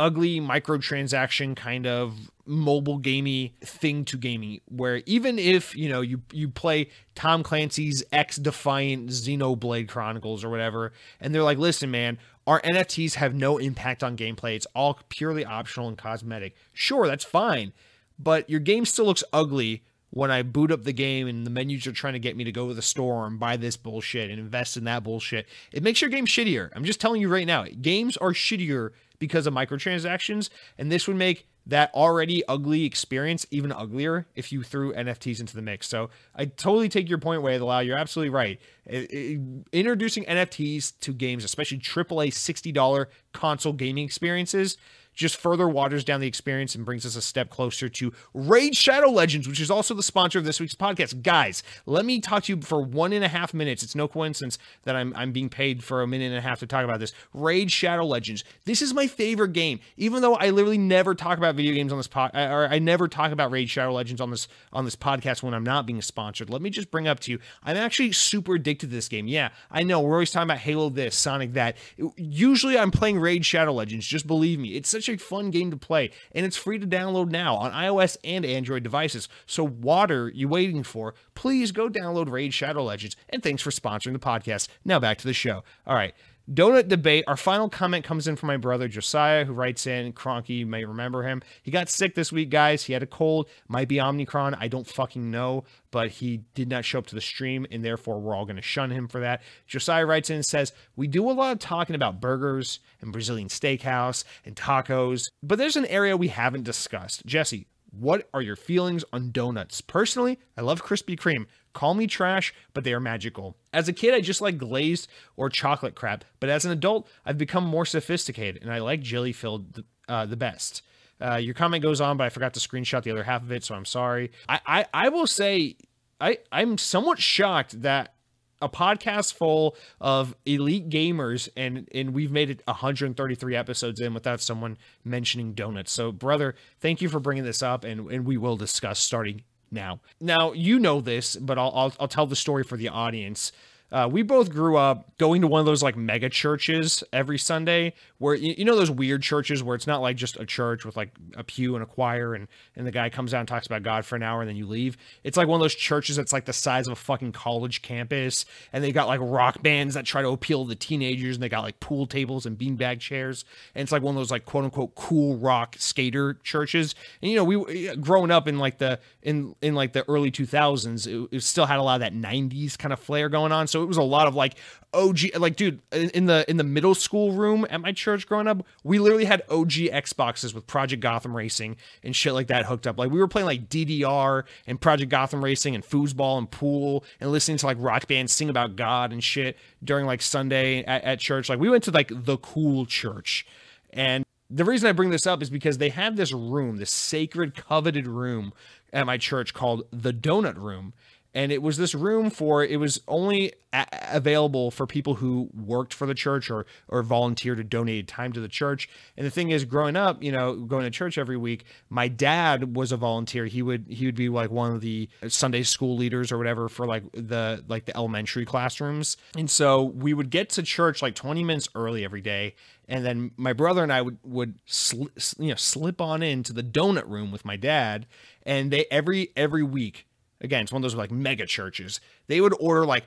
ugly microtransaction kind of mobile gamey thing to gaming where even if you know you you play Tom Clancy's XDefiant Xenoblade Chronicles or whatever and they're like listen man our NFTs have no impact on gameplay. It's all purely optional and cosmetic. Sure, that's fine, but your game still looks ugly when I boot up the game and the menus are trying to get me to go to the store and buy this bullshit and invest in that bullshit. It makes your game shittier. I'm just telling you right now, games are shittier because of microtransactions, and this would make that already ugly experience even uglier if you threw NFTs into the mix. So I totally take your point, Wade Lau. You're absolutely right. It, it, introducing NFTs to games, especially AAA $60 console gaming experiences, just further waters down the experience and brings us a step closer to Raid Shadow Legends, which is also the sponsor of this week's podcast. Guys, let me talk to you for one and a half minutes. It's no coincidence that I'm, I'm being paid for a minute and a half to talk about this. Raid Shadow Legends. This is my favorite game, even though I literally never talk about video games on this pod, or I never talk about Raid Shadow Legends on this on this podcast when I'm not being sponsored. Let me just bring up to you, I'm actually super addicted to this game. Yeah, I know we're always talking about Halo this, Sonic that. Usually I'm playing Raid Shadow Legends. Just believe me, it's such a fun game to play, and it's free to download now on iOS and Android devices. So, water you waiting for? Please go download Raid Shadow Legends, and thanks for sponsoring the podcast. Now back to the show. All right. Donut debate. Our final comment comes in from my brother Josiah, who writes in. Cronky, you may remember him. He got sick this week, guys. He had a cold. Might be Omicron. I don't fucking know, but he did not show up to the stream, and therefore we're all going to shun him for that. Josiah writes in and says, We do a lot of talking about burgers and Brazilian steakhouse and tacos, but there's an area we haven't discussed. Jesse, what are your feelings on donuts? Personally, I love Krispy Kreme. Call me trash, but they are magical. As a kid, I just like glazed or chocolate crap, but as an adult, I've become more sophisticated and I like jelly filled uh, the best. Uh, your comment goes on, but I forgot to screenshot the other half of it, so I'm sorry. I, I, I will say I, I'm somewhat shocked that a podcast full of elite gamers and and we've made it 133 episodes in without someone mentioning donuts so brother thank you for bringing this up and and we will discuss starting now. Now, you know this, but I'll, I'll, I'll tell the story for the audience. Uh, we both grew up going to one of those like mega churches every Sunday, where you, know those weird churches where it's not like just a church with like a pew and a choir, and and the guy comes out and talks about God for an hour, and then you leave. It's like one of those churches that's like the size of a fucking college campus, and they got like rock bands that try to appeal to the teenagers, and they got like pool tables and beanbag chairs, and it's like one of those like quote unquote cool rock skater churches. And you know, we growing up in like the in in like the early 2000s, it, it still had a lot of that 90s kind of flair going on, so It was a lot of like OG like dude in the in the middle school room at my church growing up, we literally had OG Xboxes with Project Gotham Racing and shit like that hooked up. Like we were playing like DDR and Project Gotham Racing and foosball and pool and listening to like rock bands sing about God and shit during like Sunday at, at church. Like we went to like the cool church. And the reason I bring this up is because they have this room, this sacred, coveted room at my church called the Donut Room and it was this room for it was only a- available for people who worked for the church or or volunteered or donated time to the church. And the thing is growing up you know going to church every week my dad was a volunteer. He would he would be like one of the sunday school leaders or whatever for like the like the elementary classrooms. And so we would get to church like 20 minutes early every day. And then my brother and I would would sli- you know slip on into the donut room with my dad. And they every every week again, it's one of those like mega churches. They would order like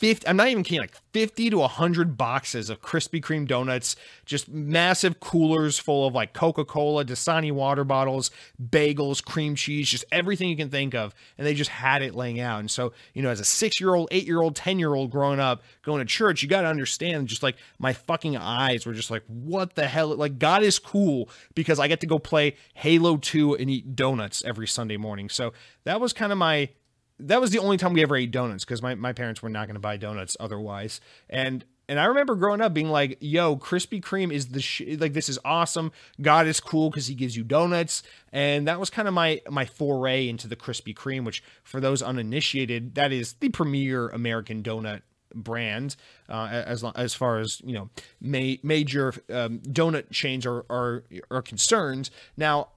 50, I'm not even kidding, like 50 to 100 boxes of Krispy Kreme donuts, just massive coolers full of like Coca Cola, Dasani water bottles, bagels, cream cheese, just everything you can think of. And they just had it laying out. And so, you know, as a six year old, eight year old, 10 year old growing up, going to church, you got to understand just like my fucking eyes were just like, what the hell? Like, God is cool because I get to go play Halo 2 and eat donuts every Sunday morning. So that was kind of my that was the only time we ever ate donuts because my, my parents were not going to buy donuts otherwise. And and I remember growing up being like, "Yo, Krispy Kreme is the sh- like this is awesome. God is cool because He gives you donuts." And that was kind of my my foray into the Krispy Kreme, which for those uninitiated, that is the premier American donut brand uh, as as far as you know ma- major um, donut chains are are are concerned. Now,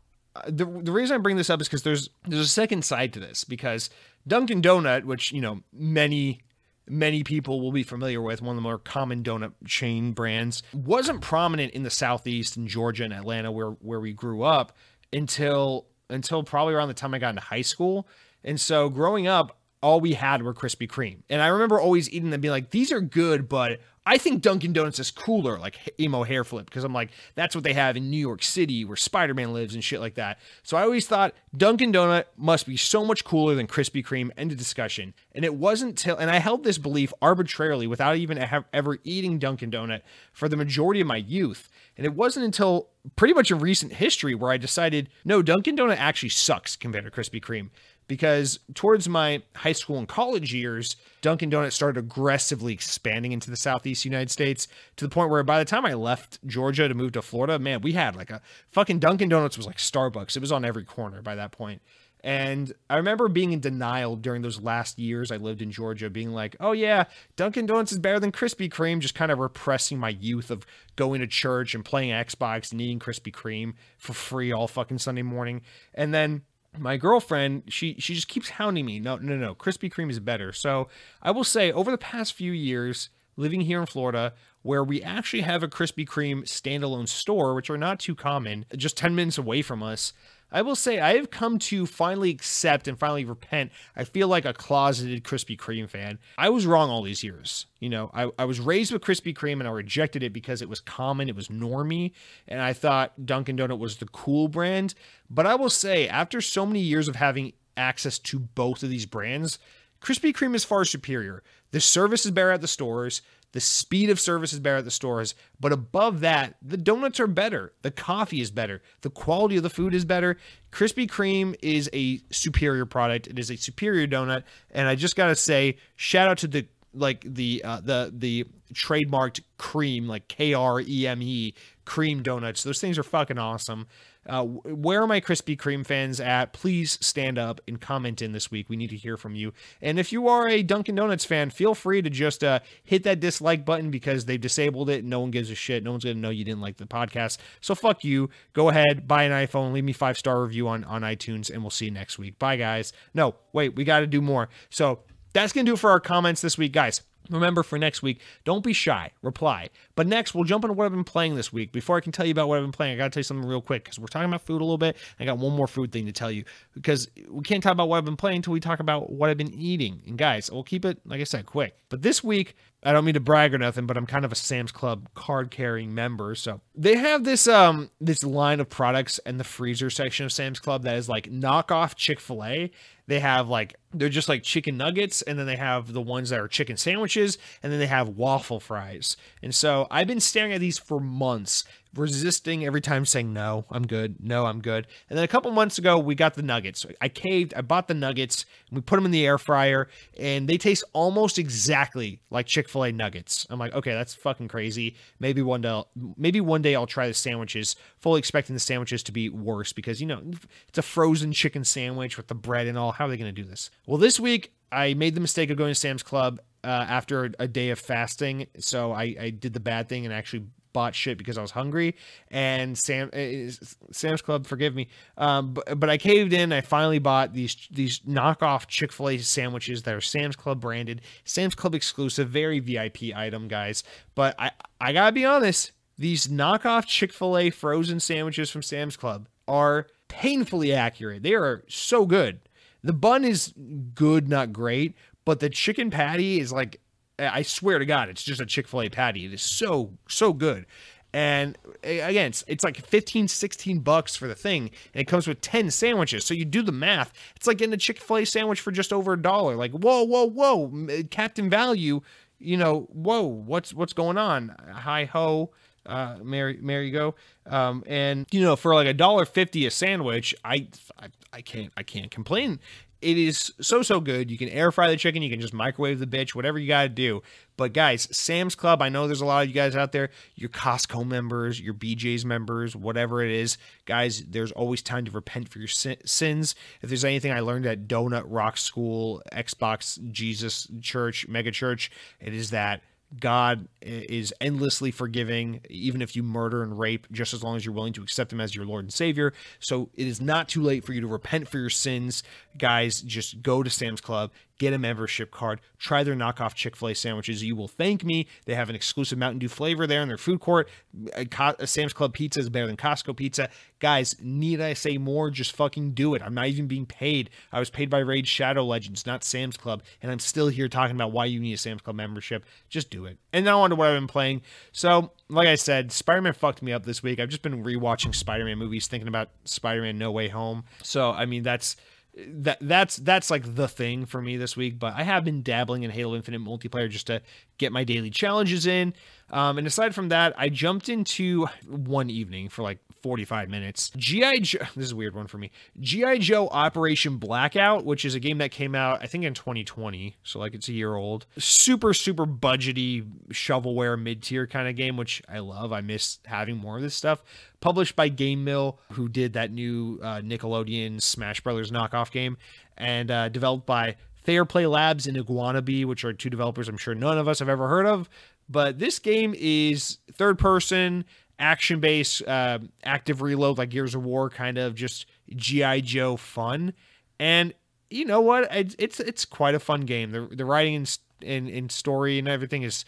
the the reason I bring this up is because there's there's a second side to this because Dunkin' Donut, which you know many many people will be familiar with, one of the more common donut chain brands, wasn't prominent in the southeast in Georgia and Atlanta where where we grew up until until probably around the time I got into high school. And so growing up, all we had were Krispy Kreme. And I remember always eating them being like, these are good, but I think Dunkin' Donuts is cooler, like emo hair flip, because I'm like, that's what they have in New York City where Spider Man lives and shit like that. So I always thought Dunkin' Donut must be so much cooler than Krispy Kreme. End of discussion. And it wasn't till, and I held this belief arbitrarily without even have, ever eating Dunkin' Donut for the majority of my youth. And it wasn't until pretty much in recent history where I decided, no, Dunkin' Donut actually sucks compared to Krispy Kreme because towards my high school and college years, Dunkin' Donuts started aggressively expanding into the southeast United States to the point where by the time I left Georgia to move to Florida, man, we had like a fucking Dunkin' Donuts was like Starbucks. It was on every corner by that point. And I remember being in denial during those last years I lived in Georgia, being like, oh yeah, Dunkin' Donuts is better than Krispy Kreme, just kind of repressing my youth of going to church and playing Xbox and eating Krispy Kreme for free all fucking Sunday morning. And then my girlfriend, she she just keeps hounding me. No, no, no. Krispy Kreme is better. So I will say, over the past few years, living here in Florida, where we actually have a Krispy Kreme standalone store, which are not too common, just 10 minutes away from us, I will say I have come to finally accept and finally repent. I feel like a closeted Krispy Kreme fan. I was wrong all these years. You know, I, I was raised with Krispy Kreme and I rejected it because it was common, it was normy, and I thought Dunkin' Donut was the cool brand. But I will say, after so many years of having access to both of these brands, Krispy Kreme is far superior. The service is better at the stores. The speed of service is better at the stores, but above that, the donuts are better. The coffee is better. The quality of the food is better. Krispy Kreme is a superior product. It is a superior donut, and I just gotta say, shout out to the like the uh, the the trademarked cream, like K R E M E cream donuts. Those things are fucking awesome. Uh, where are my Krispy Kreme fans at? Please stand up and comment in this week. We need to hear from you. And if you are a Dunkin' Donuts fan, feel free to just uh, hit that dislike button because they've disabled it. No one gives a shit. No one's going to know you didn't like the podcast. So fuck you. Go ahead, buy an iPhone, leave me five star review on, on iTunes, and we'll see you next week. Bye, guys. No, wait, we got to do more. So that's going to do it for our comments this week, guys. Remember for next week, don't be shy, reply. But next, we'll jump into what I've been playing this week. Before I can tell you about what I've been playing, I got to tell you something real quick because we're talking about food a little bit. I got one more food thing to tell you because we can't talk about what I've been playing until we talk about what I've been eating. And guys, we'll keep it, like I said, quick. But this week, I don't mean to brag or nothing, but I'm kind of a Sam's Club card carrying member. So they have this um this line of products in the freezer section of Sam's Club that is like knockoff Chick Fil A. They have like they're just like chicken nuggets, and then they have the ones that are chicken sandwiches, and then they have waffle fries. And so I've been staring at these for months, resisting every time saying no, I'm good, no, I'm good. And then a couple months ago, we got the nuggets. I caved, I bought the nuggets, and we put them in the air fryer, and they taste almost exactly like Chick Fil A nuggets. I'm like, okay, that's fucking crazy. Maybe one day, maybe one day I'll try the sandwiches, fully expecting the sandwiches to be worse because you know it's a frozen chicken sandwich with the bread and all. How are they going to do this? Well, this week I made the mistake of going to Sam's Club uh, after a day of fasting, so I, I did the bad thing and actually bought shit because I was hungry. And Sam uh, Sam's Club, forgive me, um, but, but I caved in. I finally bought these these knockoff Chick Fil A sandwiches that are Sam's Club branded, Sam's Club exclusive, very VIP item, guys. But I I gotta be honest, these knockoff Chick Fil A frozen sandwiches from Sam's Club are painfully accurate. They are so good. The bun is good, not great, but the chicken patty is like I swear to God, it's just a Chick fil A patty. It is so, so good. And again, it's, it's like 15, 16 bucks for the thing. And it comes with 10 sandwiches. So you do the math. It's like getting a Chick fil A sandwich for just over a dollar. Like, whoa, whoa, whoa. Captain Value, you know, whoa, what's what's going on? Hi ho. Uh, Mary, Mary, go. Um, and you know, for like a dollar fifty a sandwich, I, I, I can't, I can't complain it is so so good. You can air fry the chicken, you can just microwave the bitch, whatever you got to do. But guys, Sam's Club, I know there's a lot of you guys out there, your Costco members, your BJ's members, whatever it is, guys, there's always time to repent for your sins. If there's anything I learned at Donut Rock School, Xbox Jesus Church, Mega Church, it is that God is endlessly forgiving, even if you murder and rape, just as long as you're willing to accept Him as your Lord and Savior. So it is not too late for you to repent for your sins. Guys, just go to Sam's Club, get a membership card, try their knockoff Chick fil A sandwiches. You will thank me. They have an exclusive Mountain Dew flavor there in their food court. Uh, uh, Sam's Club pizza is better than Costco pizza. Guys, need I say more? Just fucking do it. I'm not even being paid. I was paid by Raid Shadow Legends, not Sam's Club, and I'm still here talking about why you need a Sam's Club membership. Just do it. And now on to what I've been playing. So, like I said, Spider Man fucked me up this week. I've just been rewatching Spider Man movies, thinking about Spider Man No Way Home. So, I mean, that's that that's that's like the thing for me this week. But I have been dabbling in Halo Infinite multiplayer just to get my daily challenges in. Um, and aside from that, I jumped into one evening for like 45 minutes. G.I. Joe, this is a weird one for me. G.I. Joe Operation Blackout, which is a game that came out, I think, in 2020. So, like, it's a year old. Super, super budgety, shovelware, mid tier kind of game, which I love. I miss having more of this stuff. Published by GameMill, who did that new uh, Nickelodeon Smash Brothers knockoff game, and uh, developed by Fairplay Labs and Iguanabee, which are two developers I'm sure none of us have ever heard of. But this game is third person, action based, uh, active reload, like Gears of War, kind of just G.I. Joe fun. And you know what? It's it's, it's quite a fun game. The, the writing and, and, and story and everything is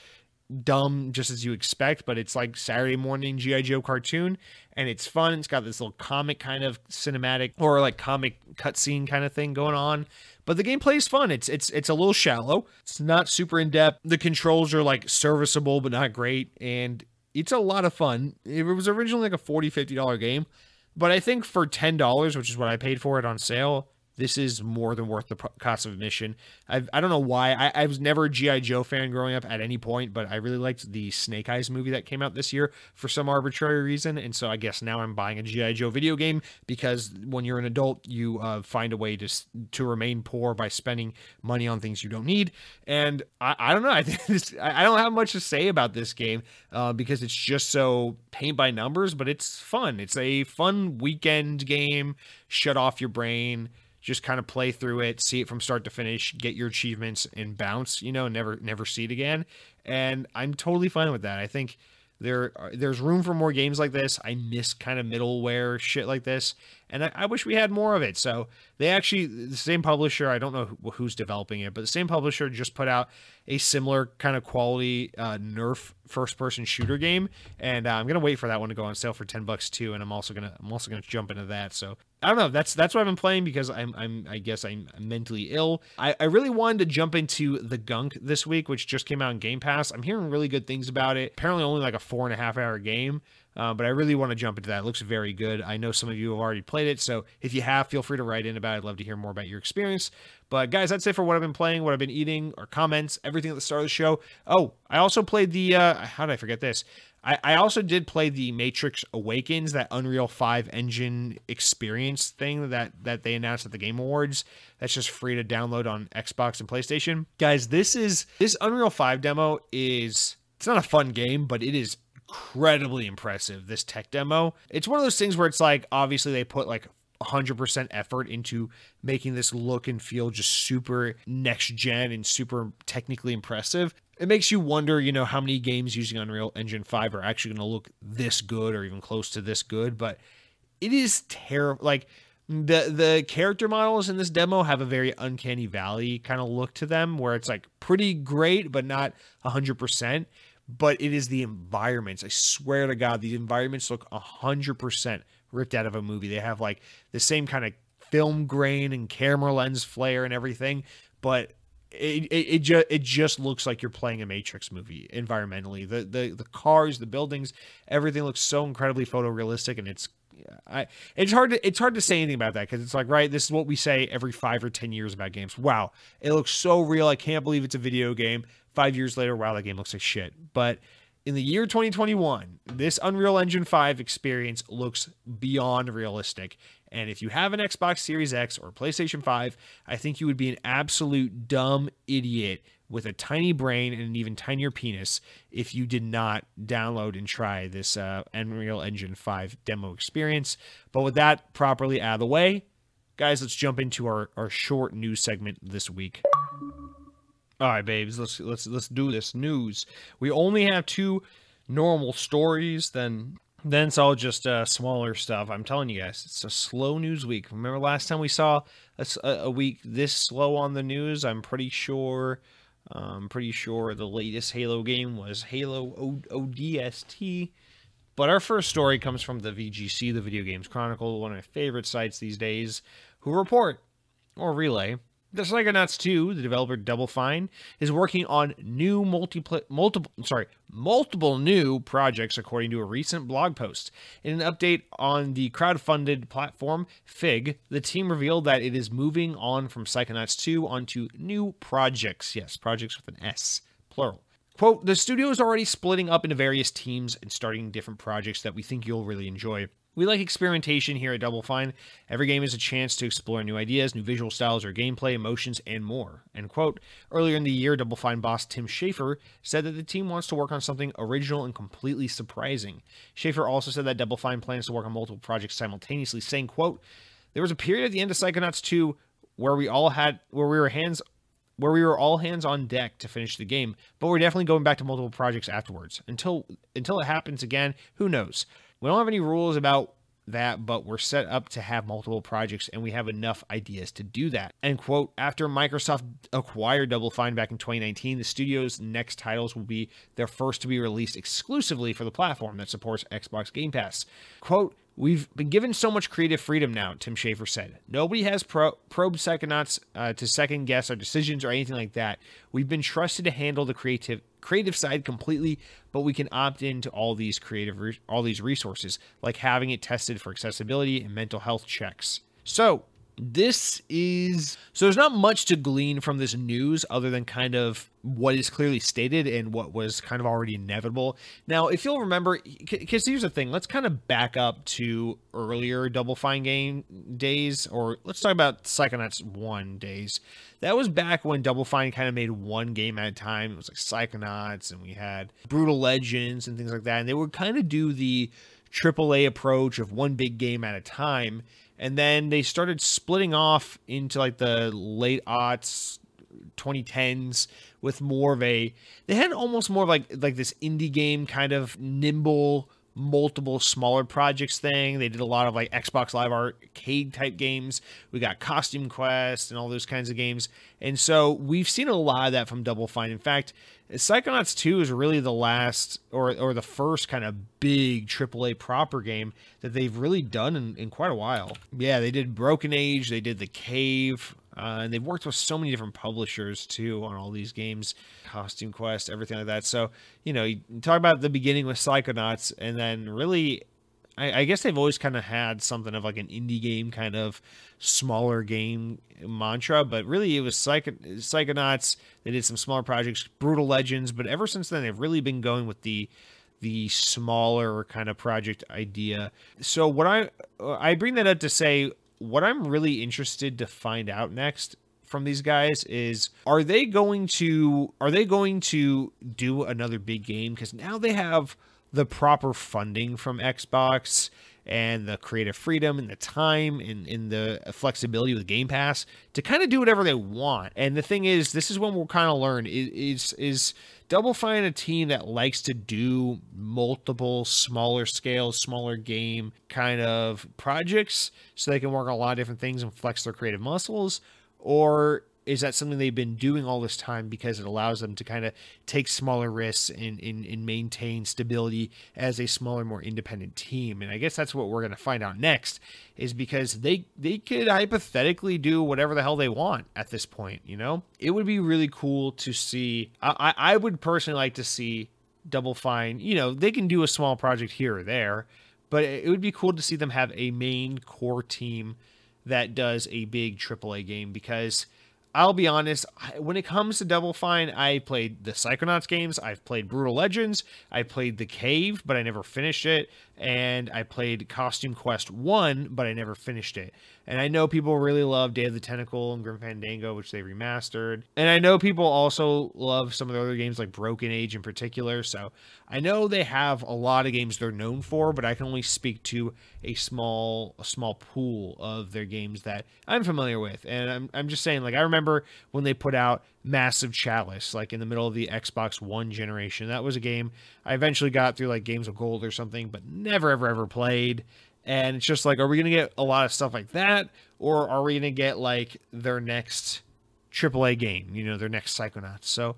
dumb just as you expect, but it's like Saturday morning G.I. Joe cartoon and it's fun. It's got this little comic kind of cinematic or like comic cutscene kind of thing going on. But the gameplay is fun. It's it's it's a little shallow. It's not super in depth. The controls are like serviceable but not great and it's a lot of fun. It was originally like a 40 $50 game, but I think for $10, which is what I paid for it on sale, this is more than worth the cost of admission. I've, I don't know why. I, I was never a G.I. Joe fan growing up at any point, but I really liked the Snake Eyes movie that came out this year for some arbitrary reason. And so I guess now I'm buying a G.I. Joe video game because when you're an adult, you uh, find a way to, to remain poor by spending money on things you don't need. And I, I don't know. I think this, I don't have much to say about this game uh, because it's just so paint by numbers, but it's fun. It's a fun weekend game. Shut off your brain just kind of play through it, see it from start to finish, get your achievements and bounce, you know, never never see it again. And I'm totally fine with that. I think there there's room for more games like this. I miss kind of middleware shit like this, and I, I, wish we had more of it. So they actually the same publisher. I don't know who, who's developing it, but the same publisher just put out a similar kind of quality uh, Nerf first person shooter game, and uh, I'm gonna wait for that one to go on sale for ten bucks too. And I'm also gonna I'm also gonna jump into that. So I don't know. That's that's what I've been playing because I'm I'm I guess I'm mentally ill. I, I really wanted to jump into the Gunk this week, which just came out in Game Pass. I'm hearing really good things about it. Apparently, only like a four and a half hour game. Uh, but I really want to jump into that. It looks very good. I know some of you have already played it, so if you have, feel free to write in about it. I'd love to hear more about your experience. But guys, that's it for what I've been playing, what I've been eating, or comments, everything at the start of the show. Oh, I also played the. Uh, how did I forget this? I, I also did play the Matrix Awakens, that Unreal 5 engine experience thing that that they announced at the Game Awards. That's just free to download on Xbox and PlayStation. Guys, this is this Unreal 5 demo is it's not a fun game, but it is incredibly impressive. This tech demo. It's one of those things where it's like obviously they put like 100% effort into making this look and feel just super next gen and super technically impressive it makes you wonder, you know, how many games using Unreal Engine 5 are actually going to look this good or even close to this good, but it is terrible. Like the the character models in this demo have a very uncanny valley kind of look to them where it's like pretty great but not 100%, but it is the environments. I swear to god, the environments look 100% ripped out of a movie. They have like the same kind of film grain and camera lens flare and everything, but it, it, it just it just looks like you're playing a Matrix movie environmentally. The the the cars, the buildings, everything looks so incredibly photorealistic, and it's I it's hard to it's hard to say anything about that because it's like right, this is what we say every five or ten years about games. Wow, it looks so real. I can't believe it's a video game. Five years later, wow, that game looks like shit. But in the year 2021, this Unreal Engine 5 experience looks beyond realistic. And if you have an Xbox Series X or PlayStation 5, I think you would be an absolute dumb idiot with a tiny brain and an even tinier penis if you did not download and try this uh, Unreal Engine 5 demo experience. But with that properly out of the way, guys, let's jump into our, our short news segment this week. All right, babes, let's let's let's do this news. We only have two normal stories, then then it's all just uh, smaller stuff. I'm telling you guys, it's a slow news week. Remember last time we saw a, a week this slow on the news? I'm pretty sure. I'm pretty sure the latest Halo game was Halo o- ODST. But our first story comes from the VGC, the Video Games Chronicle, one of my favorite sites these days, who report or relay the Psychonauts 2, the developer Double Fine, is working on new multiple multiple sorry, multiple new projects according to a recent blog post. In an update on the crowd-funded platform Fig, the team revealed that it is moving on from Psychonauts 2 onto new projects. Yes, projects with an S, plural. Quote, the studio is already splitting up into various teams and starting different projects that we think you'll really enjoy. We like experimentation here at Double Fine. Every game is a chance to explore new ideas, new visual styles or gameplay, emotions, and more. End quote. Earlier in the year, Double Fine boss Tim Schafer said that the team wants to work on something original and completely surprising. Schafer also said that Double Fine plans to work on multiple projects simultaneously, saying, quote, There was a period at the end of Psychonauts 2 where we all had where we were hands where we were all hands on deck to finish the game, but we're definitely going back to multiple projects afterwards. Until until it happens again, who knows? We don't have any rules about that, but we're set up to have multiple projects and we have enough ideas to do that. And quote, after Microsoft acquired Double Fine back in 2019, the studio's next titles will be their first to be released exclusively for the platform that supports Xbox Game Pass. Quote, We've been given so much creative freedom now, Tim Schafer said. Nobody has pro- probed Psychonauts uh, to second guess our decisions or anything like that. We've been trusted to handle the creative creative side completely, but we can opt into all these creative re- all these resources, like having it tested for accessibility and mental health checks. So, this is so there's not much to glean from this news other than kind of what is clearly stated and what was kind of already inevitable. Now, if you'll remember, because here's the thing, let's kind of back up to earlier Double Fine game days, or let's talk about Psychonauts 1 days. That was back when Double Fine kind of made one game at a time. It was like Psychonauts, and we had Brutal Legends and things like that. And they would kind of do the AAA approach of one big game at a time and then they started splitting off into like the late aughts 2010s with more of a they had almost more of like like this indie game kind of nimble multiple smaller projects thing. They did a lot of like Xbox Live Arcade type games. We got Costume Quest and all those kinds of games. And so we've seen a lot of that from Double Fine. In fact, Psychonauts 2 is really the last or or the first kind of big AAA proper game that they've really done in, in quite a while. Yeah, they did Broken Age, they did The Cave, uh, and they've worked with so many different publishers too on all these games, Costume Quest, everything like that. So, you know, you talk about the beginning with Psychonauts, and then really, I, I guess they've always kind of had something of like an indie game kind of smaller game mantra, but really it was Psych- Psychonauts. They did some smaller projects, Brutal Legends, but ever since then they've really been going with the the smaller kind of project idea. So what I I bring that up to say what I'm really interested to find out next from these guys is are they going to are they going to do another big game because now they have the proper funding from Xbox and the creative freedom and the time and, and the flexibility with Game Pass to kind of do whatever they want. And the thing is, this is when we'll kind of learn is is, is Double Fine a team that likes to do multiple smaller scale, smaller game kind of projects so they can work on a lot of different things and flex their creative muscles, or is that something they've been doing all this time because it allows them to kind of take smaller risks and, and, and maintain stability as a smaller, more independent team? And I guess that's what we're going to find out next is because they they could hypothetically do whatever the hell they want at this point, you know? It would be really cool to see. I, I would personally like to see Double Fine, you know, they can do a small project here or there, but it would be cool to see them have a main core team that does a big AAA game because I'll be honest, when it comes to Double Fine, I played the Psychonauts games, I've played Brutal Legends, I played The Cave, but I never finished it, and I played Costume Quest 1, but I never finished it. And I know people really love Day of the Tentacle and Grim Fandango, which they remastered. And I know people also love some of the other games like Broken Age in particular. So I know they have a lot of games they're known for, but I can only speak to a small a small pool of their games that I'm familiar with. And I'm I'm just saying, like I remember when they put out Massive Chalice, like in the middle of the Xbox One generation. That was a game I eventually got through like Games of Gold or something, but never ever ever played. And it's just like, are we going to get a lot of stuff like that? Or are we going to get like their next AAA game, you know, their next Psychonauts? So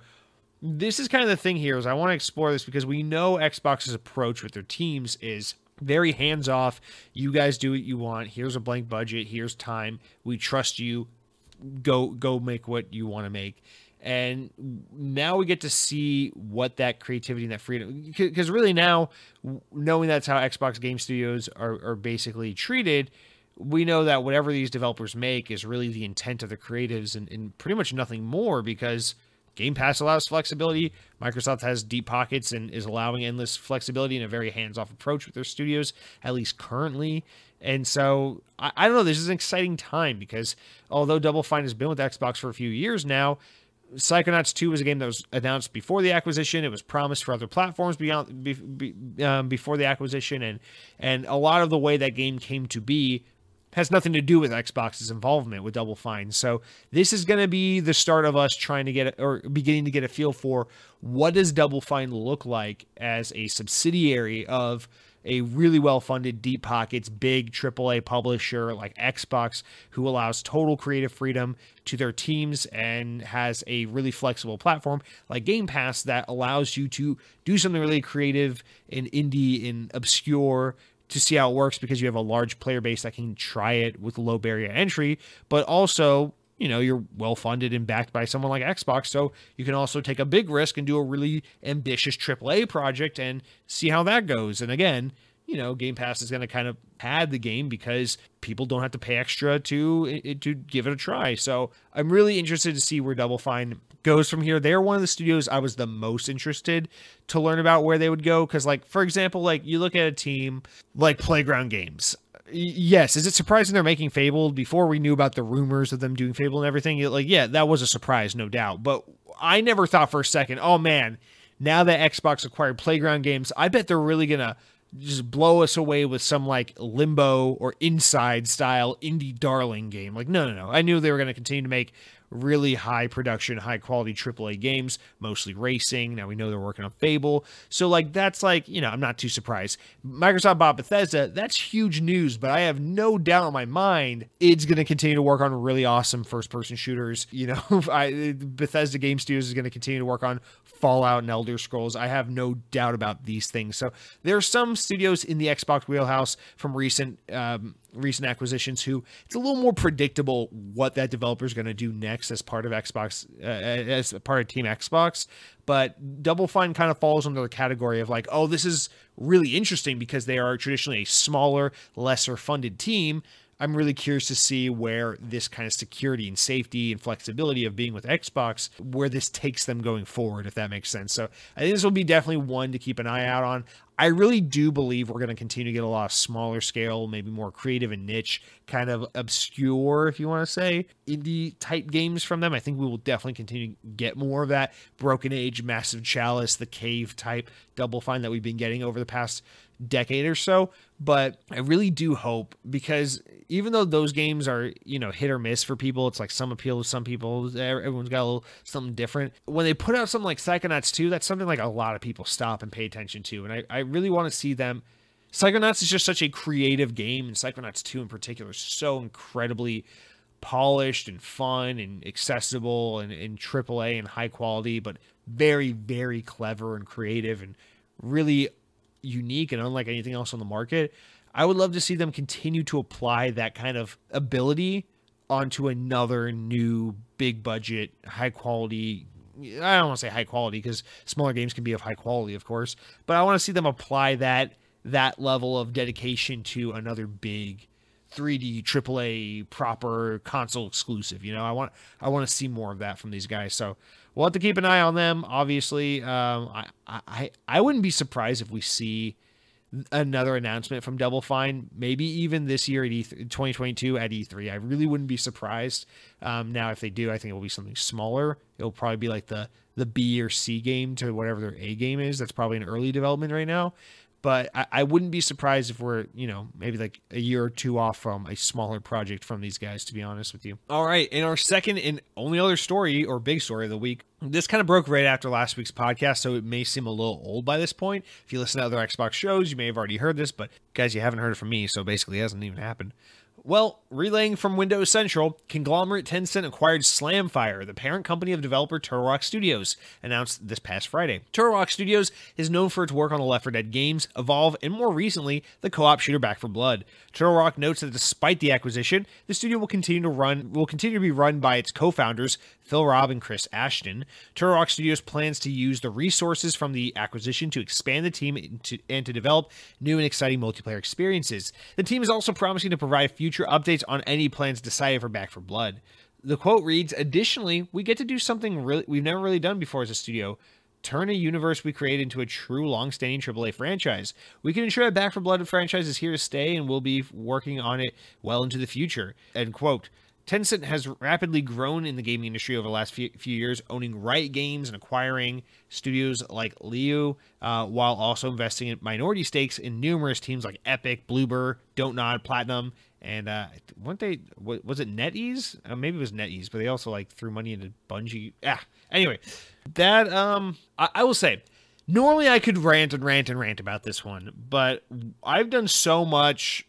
this is kind of the thing here is I want to explore this because we know Xbox's approach with their teams is very hands off. You guys do what you want. Here's a blank budget. Here's time. We trust you. Go go make what you want to make and now we get to see what that creativity and that freedom because really now knowing that's how xbox game studios are, are basically treated we know that whatever these developers make is really the intent of the creatives and, and pretty much nothing more because game pass allows flexibility. Microsoft has deep pockets and is allowing endless flexibility and a very hands-off approach with their studios at least currently. And so I, I don't know this is an exciting time because although double fine has been with xbox for a few years now Psychonauts 2 was a game that was announced before the acquisition. It was promised for other platforms beyond be, be, um, before the acquisition, and and a lot of the way that game came to be has nothing to do with Xbox's involvement with Double Fine. So this is going to be the start of us trying to get or beginning to get a feel for what does Double Fine look like as a subsidiary of a really well funded, deep pockets, big AAA publisher like Xbox, who allows total creative freedom to their teams and has a really flexible platform like Game Pass that allows you to do something really creative and indie and obscure to see how it works because you have a large player base that can try it with low barrier entry, but also you know you're well funded and backed by someone like Xbox, so you can also take a big risk and do a really ambitious AAA project and see how that goes. And again, you know, Game Pass is going to kind of pad the game because people don't have to pay extra to to give it a try. So I'm really interested to see where Double Fine goes from here. They're one of the studios I was the most interested to learn about where they would go because, like, for example, like you look at a team like Playground Games yes, is it surprising they're making Fable before we knew about the rumors of them doing Fable and everything? Like, yeah, that was a surprise, no doubt. But I never thought for a second, oh man, now that Xbox acquired Playground Games, I bet they're really gonna just blow us away with some like limbo or inside style indie darling game. Like, no, no, no. I knew they were going to continue to make really high production, high quality AAA games, mostly racing. Now we know they're working on Fable. So, like, that's like, you know, I'm not too surprised. Microsoft bought Bethesda. That's huge news, but I have no doubt in my mind it's going to continue to work on really awesome first person shooters. You know, I, Bethesda Game Studios is going to continue to work on Fallout and Elder Scrolls. I have no doubt about these things. So, there are some studios in the Xbox wheelhouse from recent um, recent acquisitions who it's a little more predictable what that developer is going to do next as part of Xbox uh, as part of Team Xbox. But Double Fine kind of falls under the category of like, oh, this is really interesting because they are traditionally a smaller, lesser funded team. I'm really curious to see where this kind of security and safety and flexibility of being with Xbox, where this takes them going forward, if that makes sense. So I think this will be definitely one to keep an eye out on. I really do believe we're going to continue to get a lot of smaller scale, maybe more creative and niche, kind of obscure, if you want to say, indie type games from them. I think we will definitely continue to get more of that Broken Age, Massive Chalice, the Cave type Double Fine that we've been getting over the past decade or so. But I really do hope because even though those games are, you know, hit or miss for people, it's like some appeal to some people. Everyone's got a little something different. When they put out something like Psychonauts 2, that's something like a lot of people stop and pay attention to. And I, I really want to see them. Psychonauts is just such a creative game, and Psychonauts 2 in particular is so incredibly polished and fun and accessible and, and AAA and high quality, but very, very clever and creative and really unique and unlike anything else on the market. I would love to see them continue to apply that kind of ability onto another new big budget, high quality. I don't want to say high quality because smaller games can be of high quality, of course, but I want to see them apply that that level of dedication to another big 3D AAA proper console exclusive. You know, I want I want to see more of that from these guys. So we'll have to keep an eye on them. Obviously, um, I, I I wouldn't be surprised if we see another announcement from Double Fine, maybe even this year at E3, 2022 at E3. I really wouldn't be surprised. Um, now, if they do, I think it will be something smaller. It'll probably be like the the B or C game to whatever their A game is. That's probably an early development right now but I, I, wouldn't be surprised if we're, you know, maybe like a year or two off from a smaller project from these guys, to be honest with you. All right. In our second and only other story or big story of the week, this kind of broke right after last week's podcast, so it may seem a little old by this point. If you listen to other Xbox shows, you may have already heard this, but guys, you haven't heard it from me, so basically it hasn't even happened. Well, relaying from Windows Central, conglomerate Tencent acquired Slamfire, the parent company of developer Turtle Rock Studios, announced this past Friday. Turtle Rock Studios is known for its work on the Left 4 Dead games, Evolve, and more recently, the co-op shooter Back 4 Blood. Turtle Rock notes that despite the acquisition, the studio will continue to run will continue to be run by its co-founders Phil Robb and Chris Ashton. Turtle Rock Studios plans to use the resources from the acquisition to expand the team and to develop new and exciting multiplayer experiences. The team is also promising to provide future updates on any plans decided for Back 4 Blood. The quote reads, "Additionally, we get to do something really we've never really done before as a studio." turn a universe we create into a true long-standing AAA franchise. We can ensure that Back 4 Blood franchise is here to stay and we'll be working on it well into the future. End quote. Tencent has rapidly grown in the gaming industry over the last few, years, owning Riot Games and acquiring studios like Leyou, uh, while also investing in minority stakes in numerous teams like Epic, Bloober, Don't Nod, Platinum, and uh, weren't they? Was it NetEase? Uh, maybe it was NetEase, but they also like threw money into Bungie. Ah, anyway, that um, I, I will say. Normally, I could rant and rant and rant about this one, but I've done so much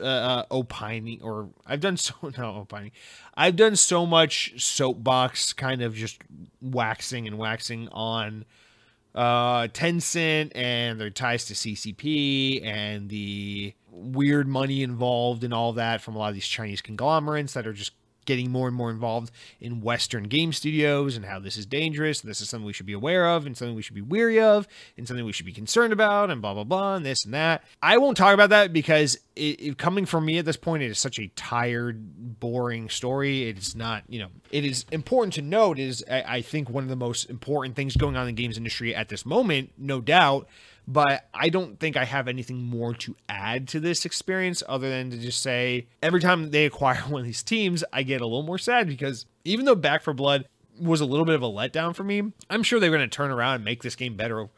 uh, uh, opining or I've done so no opining. I've done so much soapbox kind of just waxing and waxing on uh Tencent and their ties to CCP and the weird money involved and all that from a lot of these Chinese conglomerates that are just getting more and more involved in Western game studios and how this is dangerous. This is something we should be aware of and something we should be weary of and something we should be concerned about and blah, blah, blah, and this and that. I won't talk about that because it, it, coming from me at this point, it is such a tired, boring story. It's not, you know, it is important to note is I, I think one of the most important things going on in the games industry at this moment, no doubt, but I don't think I have anything more to add to this experience other than to just say every time they acquire one of these teams, I get a little more sad because even though Back 4 Blood was a little bit of a letdown for me, I'm sure they're going to turn around and make this game better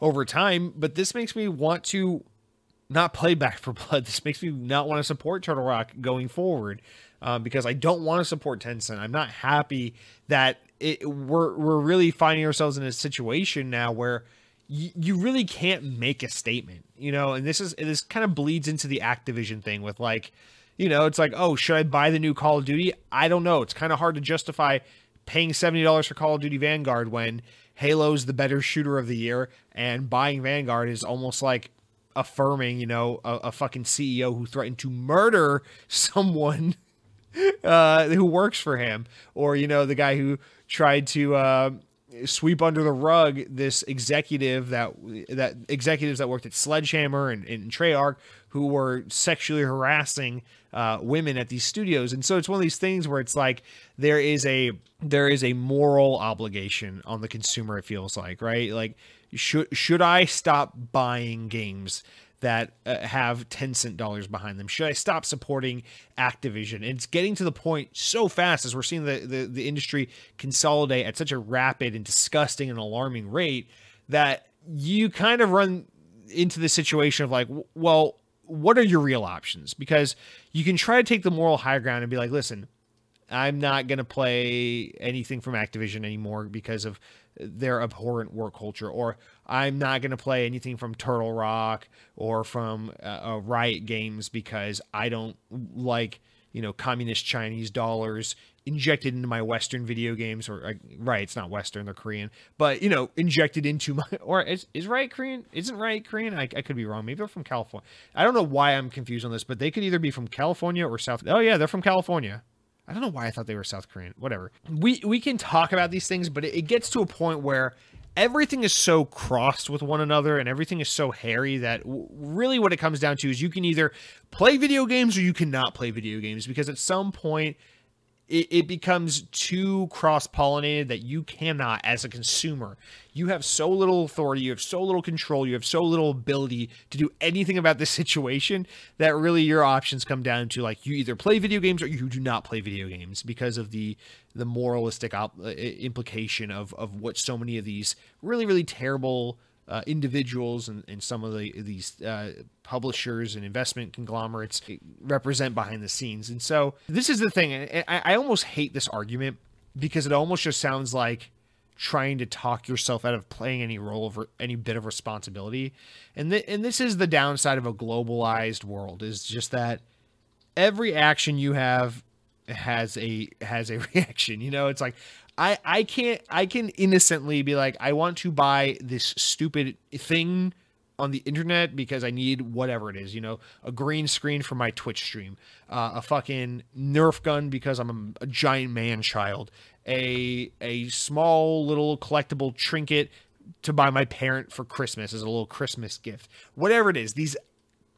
over time. But this makes me want to not play Back 4 Blood. This makes me not want to support Turtle Rock going forward um, because I don't want to support Tencent. I'm not happy that it, we're we're really finding ourselves in a situation now where you, really can't make a statement, you know. And this is this kind of bleeds into the Activision thing with like, you know, it's like, oh, should I buy the new Call of Duty? I don't know. It's kind of hard to justify paying seventy dollars for Call of Duty Vanguard when Halo's the better shooter of the year, and buying Vanguard is almost like affirming, you know, a, a fucking CEO who threatened to murder someone uh, who works for him, or you know, the guy who tried to uh, sweep under the rug this executive that that executives that worked at Sledgehammer and, and Treyarch who were sexually harassing uh, women at these studios, and so it's one of these things where it's like there is a there is a moral obligation on the consumer. It feels like right, like should should I stop buying games that uh, have Tencent dollars behind them? Should I stop supporting Activision? And it's getting to the point so fast as we're seeing the, the, the industry consolidate at such a rapid and disgusting and alarming rate that you kind of run into the situation of like, well, what are your real options? Because you can try to take the moral high ground and be like, listen, I'm not going to play anything from Activision anymore because of their abhorrent work culture, or I'm not going to play anything from Turtle Rock or from uh, uh, Riot Games because I don't like you know communist Chinese dollars injected into my Western video games. Or uh, right, it's not Western; they're Korean, but you know injected into my or is is Riot Korean? Isn't Riot Korean? I, I could be wrong. Maybe they're from California. I don't know why I'm confused on this, but they could either be from California or South. Oh yeah, they're from California. I don't know why I thought they were South Korean. Whatever. We we can talk about these things, but it, it gets to a point where everything is so crossed with one another and everything is so hairy that really what it comes down to is you can either play video games or you cannot play video games because at some point it, it becomes too cross pollinated that you cannot, as a consumer, you have so little authority, you have so little control, you have so little ability to do anything about this situation that really your options come down to like you either play video games or you do not play video games because of the the moralistic op- uh, implication of of what so many of these really really terrible uh, individuals and, and some of the these uh, publishers and investment conglomerates represent behind the scenes. And so this is the thing. I, I almost hate this argument because it almost just sounds like trying to talk yourself out of playing any role of any bit of responsibility. And th- and this is the downside of a globalized world is just that every action you have has a has a reaction. You know, it's like I I can't I can innocently be like I want to buy this stupid thing on the internet because I need whatever it is, you know, a green screen for my Twitch stream, uh, a fucking Nerf gun because I'm a, a giant man child, a a small little collectible trinket to buy my parent for Christmas as a little Christmas gift. Whatever it is, these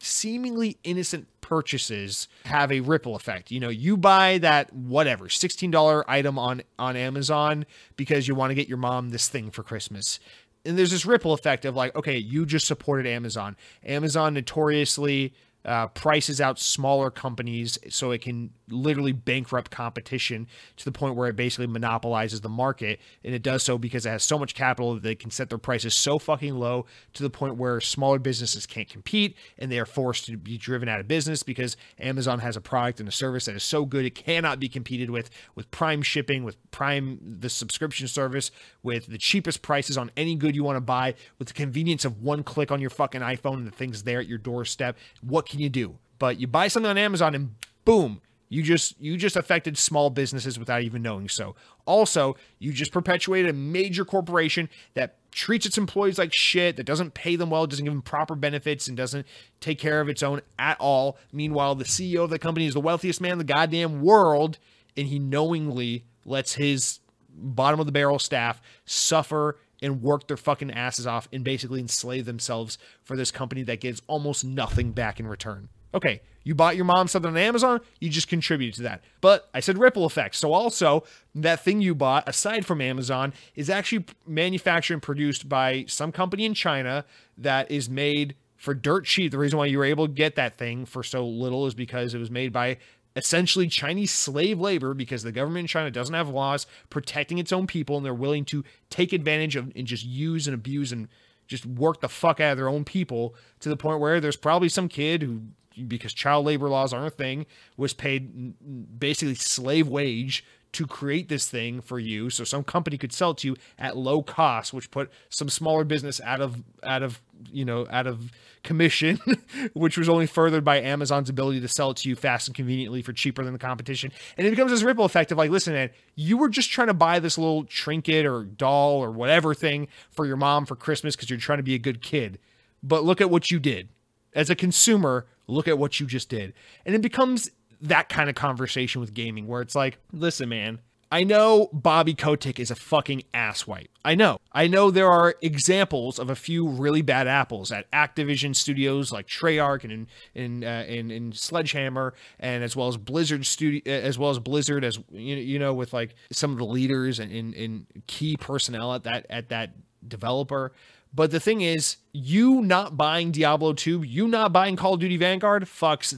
seemingly innocent purchases have a ripple effect. You know, you buy that whatever $16 item on on Amazon because you want to get your mom this thing for Christmas. And there's this ripple effect of like, okay, you just supported Amazon. Amazon notoriously uh, prices out smaller companies so it can literally bankrupt competition to the point where it basically monopolizes the market. And it does so because it has so much capital that they can set their prices so fucking low to the point where smaller businesses can't compete and they are forced to be driven out of business because Amazon has a product and a service that is so good it cannot be competed with with prime shipping, with prime the subscription service, with the cheapest prices on any good you want to buy, with the convenience of one click on your fucking iPhone and the thing's there at your doorstep. What can you do? But you buy something on Amazon and boom, you just you just affected small businesses without even knowing so. Also, you just perpetuated a major corporation that treats its employees like shit, that doesn't pay them well, doesn't give them proper benefits, and doesn't take care of its own at all. Meanwhile, the CEO of the company is the wealthiest man in the goddamn world, and he knowingly lets his bottom of the barrel staff suffer and work their fucking asses off and basically enslave themselves for this company that gives almost nothing back in return. Okay, you bought your mom something on Amazon, you just contributed to that. But I said ripple effects. So also, that thing you bought, aside from Amazon, is actually manufactured and produced by some company in China that is made for dirt cheap. The reason why you were able to get that thing for so little is because it was made by essentially Chinese slave labor because the government in China doesn't have laws protecting its own people and they're willing to take advantage of and just use and abuse and just work the fuck out of their own people to the point where there's probably some kid who because child labor laws aren't a thing was paid basically slave wage to create this thing for you. So some company could sell it to you at low cost which put some smaller business out of out of you know out of commission which was only furthered by amazon's ability to sell it to you fast and conveniently for cheaper than the competition. And it becomes this ripple effect of like listen man you were just trying to buy this little trinket or doll or whatever thing for your mom for christmas because you're trying to be a good kid. But look at what you did. As a consumer look at what you just did. And it becomes that kind of conversation with gaming where it's like listen man I know Bobby Kotick is a fucking asswipe. I know. I know there are examples of a few really bad apples at Activision studios like Treyarch and in in, uh, in, in Sledgehammer, and as well as Blizzard studio, as well as Blizzard, as you, you know, with like some of the leaders and in, in key personnel at that at that developer. But the thing is, you not buying Diablo 2, you not buying Call of Duty Vanguard fucks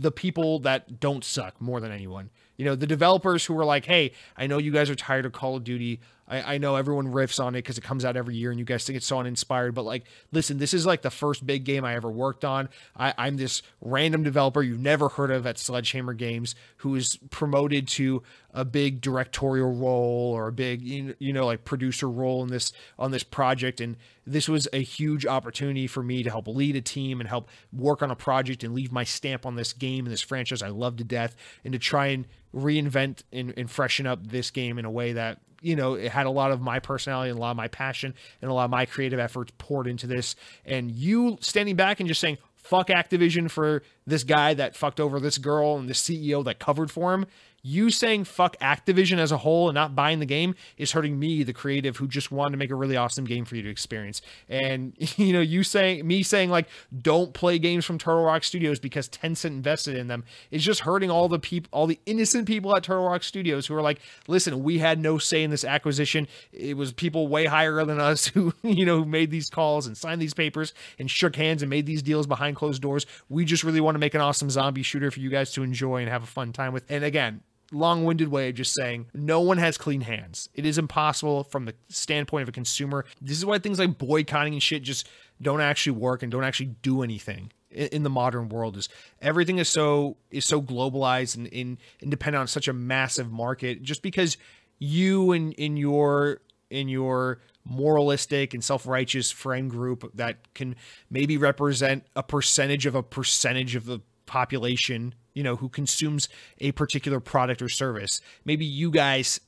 the people that don't suck more than anyone. You know, the developers who were like, hey, I know you guys are tired of Call of Duty. I, I know everyone riffs on it because it comes out every year and you guys think it's so uninspired. But like, listen, this is like the first big game I ever worked on. I, I'm this random developer you've never heard of at Sledgehammer Games who is promoted to a big directorial role or a big you know like producer role in this on this project and this was a huge opportunity for me to help lead a team and help work on a project and leave my stamp on this game and this franchise I love to death and to try and reinvent and, and freshen up this game in a way that you know, it had a lot of my personality and a lot of my passion and a lot of my creative efforts poured into this. And you standing back and just saying, fuck Activision for this guy that fucked over this girl and the CEO that covered for him you saying fuck Activision as a whole and not buying the game is hurting me, the creative, who just wanted to make a really awesome game for you to experience. And you know, you saying me saying like don't play games from Turtle Rock Studios because Tencent invested in them is just hurting all the people, all the innocent people at Turtle Rock Studios who are like, listen, we had no say in this acquisition. It was people way higher than us who you know who made these calls and signed these papers and shook hands and made these deals behind closed doors. We just really want to make an awesome zombie shooter for you guys to enjoy and have a fun time with. And again, long-winded way of just saying no one has clean hands. It is impossible from the standpoint of a consumer. This is why things like boycotting and shit just don't actually work and don't actually do anything in the modern world is everything is so is so globalized and in and dependent on such a massive market just because you and in your in your moralistic and self-righteous friend group that can maybe represent a percentage of a percentage of the population you know, who consumes a particular product or service. Maybe you guys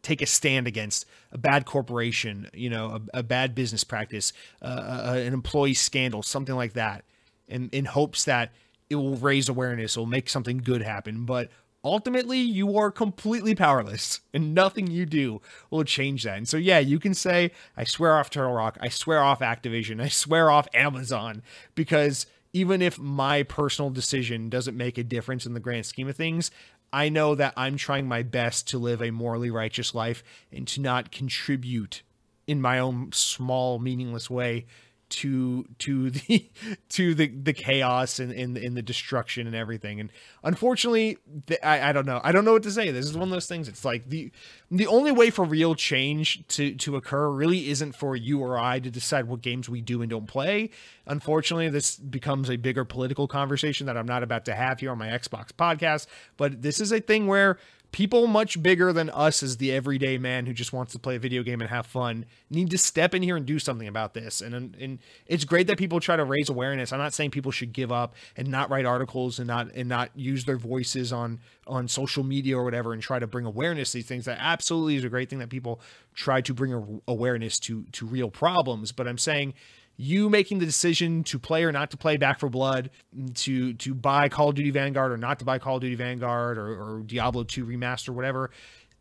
take a stand against a bad corporation, you know, a, a bad business practice, uh, uh, an employee scandal, something like that, in, in hopes that it will raise awareness, it will make something good happen. But ultimately, you are completely powerless, and nothing you do will change that. And so, yeah, you can say, I swear off Turtle Rock, I swear off Activision, I swear off Amazon, because – even if my personal decision doesn't make a difference in the grand scheme of things, I know that I'm trying my best to live a morally righteous life and to not contribute in my own small, meaningless way to to the to the the chaos and in in the destruction and everything. And unfortunately the, I, I don't know. I don't know what to say. This is one of those things. It's like the the only way for real change to to occur really isn't for you or i to decide what games we do and don't play. Unfortunately this becomes a bigger political conversation that i'm not about to have here on my xbox podcast. But this is a thing where people much bigger than us as the everyday man who just wants to play a video game and have fun need to step in here and do something about this. And and it's great that people try to raise awareness. I'm not saying people should give up and not write articles and not and not use their voices on on social media or whatever and try to bring awareness to these things. That absolutely is a great thing that people try to bring awareness to to real problems. But i'm saying you making the decision to play or not to play Back 4 Blood, to to buy Call of Duty Vanguard or not to buy Call of Duty Vanguard or, or Diablo 2 remaster, whatever,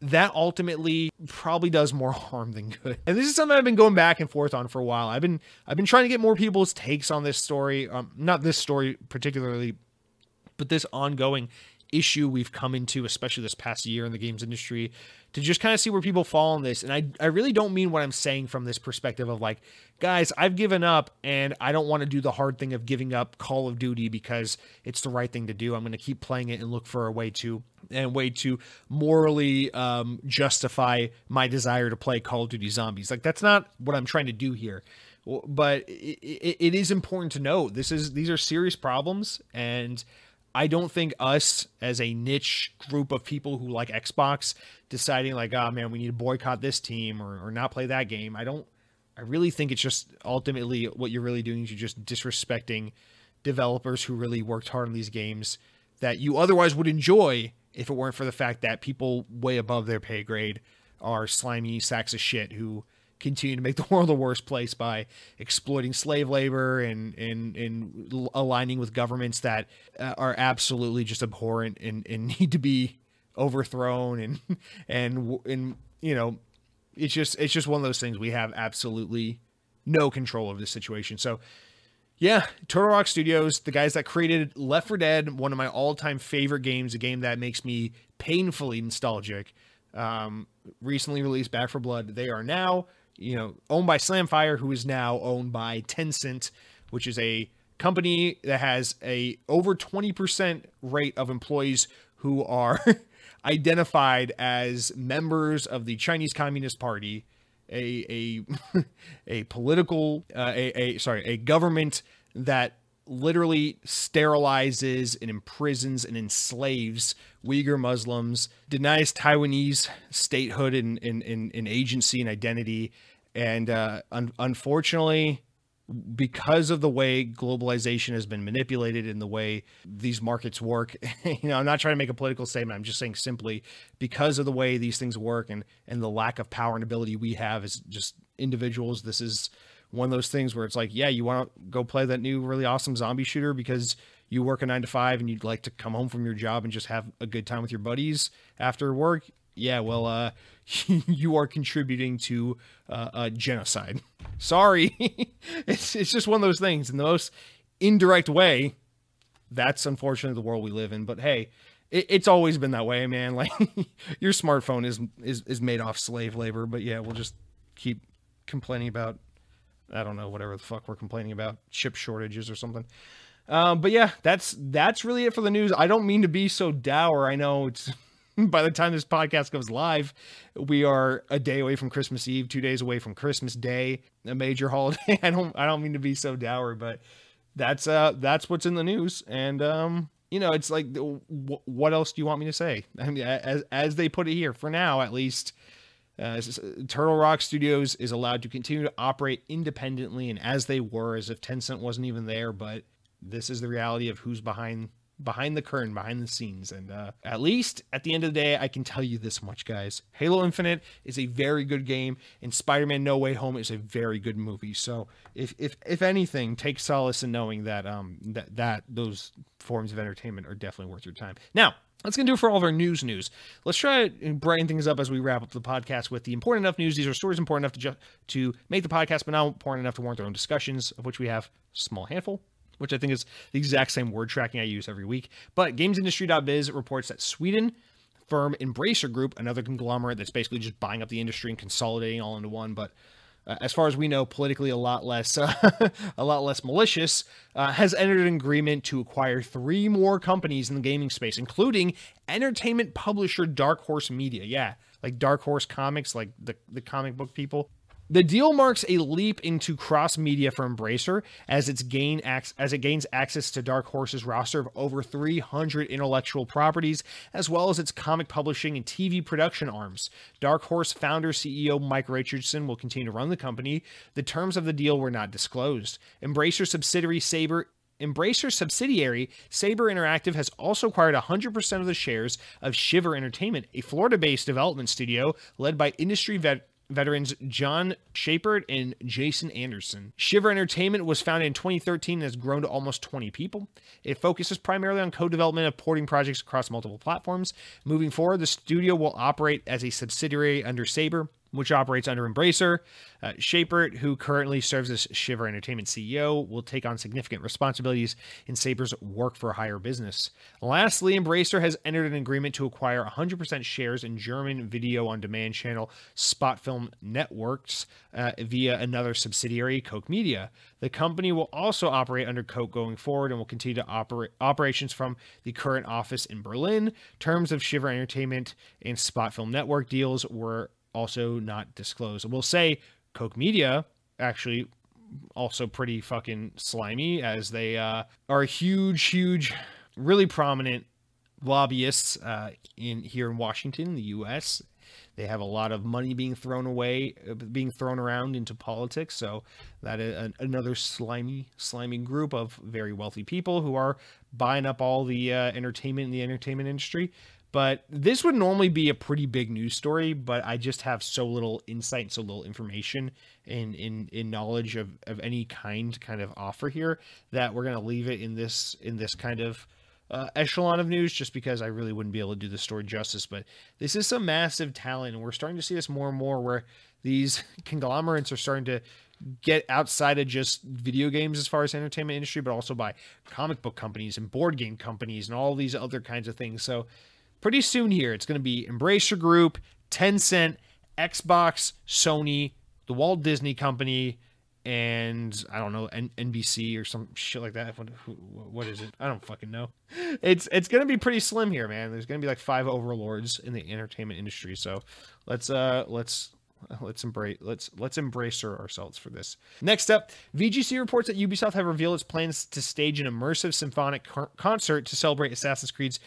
that ultimately probably does more harm than good. And this is something I've been going back and forth on for a while. I've been I've been trying to get more people's takes on this story, um, not this story particularly, but this ongoing issue we've come into, especially this past year in the games industry, to just kind of see where people fall on this. And I, I really don't mean what I'm saying from this perspective of like, guys, I've given up and I don't want to do the hard thing of giving up Call of Duty because it's the right thing to do. I'm going to keep playing it and look for a way to and way to morally um, justify my desire to play Call of Duty Zombies. Like that's not what I'm trying to do here but it, is important to note this is these are serious problems and I don't think us as a niche group of people who like Xbox deciding like, oh man, we need to boycott this team or, or not play that game. I don't I really think it's just ultimately what you're really doing is you're just disrespecting developers who really worked hard on these games that you otherwise would enjoy if it weren't for the fact that people way above their pay grade are slimy sacks of shit who continue to make the world a worse place by exploiting slave labor and and, and aligning with governments that uh, are absolutely just abhorrent and, and need to be overthrown and and and you know it's just it's just one of those things we have absolutely no control over this situation so yeah, Turtle Rock Studios, the guys that created Left 4 Dead, one of my all-time favorite games, a game that makes me painfully nostalgic. Um, recently released Back 4 Blood. They are now, you know, owned by Slamfire, who is now owned by Tencent, which is a company that has a over 20% rate of employees who are identified as members of the Chinese Communist Party a a a political uh, a, a sorry a government that literally sterilizes and imprisons and enslaves Uyghur Muslims, denies Taiwanese statehood and, and, and, and agency and identity. And uh, un- unfortunately, because of the way globalization has been manipulated and the way these markets work you know i'm not trying to make a political statement. I'm just saying simply because of the way these things work and and the lack of power and ability we have as just individuals this is one of those things where it's like yeah you want to go play that new really awesome zombie shooter because you work a nine to five and you'd like to come home from your job and just have a good time with your buddies after work yeah, well, uh, you are contributing to uh, a genocide. Sorry, it's it's just one of those things in the most indirect way. That's unfortunately the world we live in. But hey, it, it's always been that way, man. Like your smartphone is is is made off slave labor. But yeah, we'll just keep complaining about I don't know whatever the fuck we're complaining about chip shortages or something. Um, but yeah, that's that's really it for the news. I don't mean to be so dour. I know it's by the time this podcast goes live, we are a day away from Christmas Eve, two days away from Christmas Day, a major holiday. I don't I don't mean to be so dour, but that's uh that's what's in the news, and um you know it's like what else do you want me to say? I mean, as as they put it here, for now at least. Uh, Turtle Rock Studios is allowed to continue to operate independently and as they were, as if Tencent wasn't even there. But this is the reality of who's behind behind the curtain, behind the scenes. And uh, at least at the end of the day, I can tell you this much, guys. Halo Infinite is a very good game, and Spider-Man No Way Home is a very good movie. So if if if anything, take solace in knowing that um that that those forms of entertainment are definitely worth your time. Now. That's going to do it for all of our news news. Let's try to brighten things up as we wrap up the podcast with the important enough news. These are stories important enough to, ju- to make the podcast, but not important enough to warrant their own discussions, of which we have a small handful which I think is the exact same word tracking I use every week. But GamesIndustry.biz reports that Sweden firm Embracer Group, another conglomerate that's basically just buying up the industry and consolidating all into one, but uh, as far as we know, politically a lot less, uh, a lot less malicious, uh, has entered an agreement to acquire three more companies in the gaming space, including entertainment publisher Dark Horse Media. Yeah, like Dark Horse Comics, like the the comic book people. The deal marks a leap into cross media for Embracer as its gain as it gains access to Dark Horse's roster of over 300 intellectual properties, as well as its comic publishing and TV production arms. Dark Horse founder CEO Mike Richardson will continue to run the company. The terms of the deal were not disclosed. Embracer subsidiary Saber Embracer subsidiary Saber Interactive has also acquired 100% of the shares of Shiver Entertainment, a Florida based development studio led by industry vet- veterans John Schappert and Jason Anderson. Shiver Entertainment was founded in 2013 and has grown to almost 20 people. It focuses primarily on co-development of porting projects across multiple platforms. Moving forward, the studio will operate as a subsidiary under Saber which operates under Embracer. Uh, Schappert, who currently serves as Shiver Entertainment CEO, will take on significant responsibilities in Saber's work for hire business. Lastly, Embracer has entered an agreement to acquire 100% shares in German video on demand channel Spot Film Networks uh, via another subsidiary, Koch Media. The company will also operate under Koch going forward and will continue to operate operations from the current office in Berlin. Terms of Shiver Entertainment and Spot Film Network deals were also not disclosed. We'll say Koch Media actually also pretty fucking slimy as they uh, are huge, huge, really prominent lobbyists uh, in here in Washington, the U.S. They have a lot of money being thrown away, uh, being thrown around into politics. So that is another slimy, slimy group of very wealthy people who are buying up all the uh, entertainment in the entertainment industry. But this would normally be a pretty big news story, but I just have so little insight and so little information in in, in knowledge of, of any kind kind of offer here that we're gonna leave it in this in this kind of uh, echelon of news just because I really wouldn't be able to do the story justice. But this is some massive talent, and we're starting to see this more and more where these conglomerates are starting to get outside of just video games as far as entertainment industry, but also by comic book companies and board game companies and all these other kinds of things. So pretty soon here, it's going to be Embracer Group, Tencent, Xbox, Sony, the Walt Disney Company, and I don't know N- NBC or some shit like that. What, who, what is it? I don't fucking know. It's it's gonna be pretty slim here, man. There's gonna be like five overlords in the entertainment industry. So let's uh let's let's embrace let's let's embrace ourselves for this. Next up, VGC reports that Ubisoft have revealed its plans to stage an immersive symphonic co- concert to celebrate Assassin's Creed's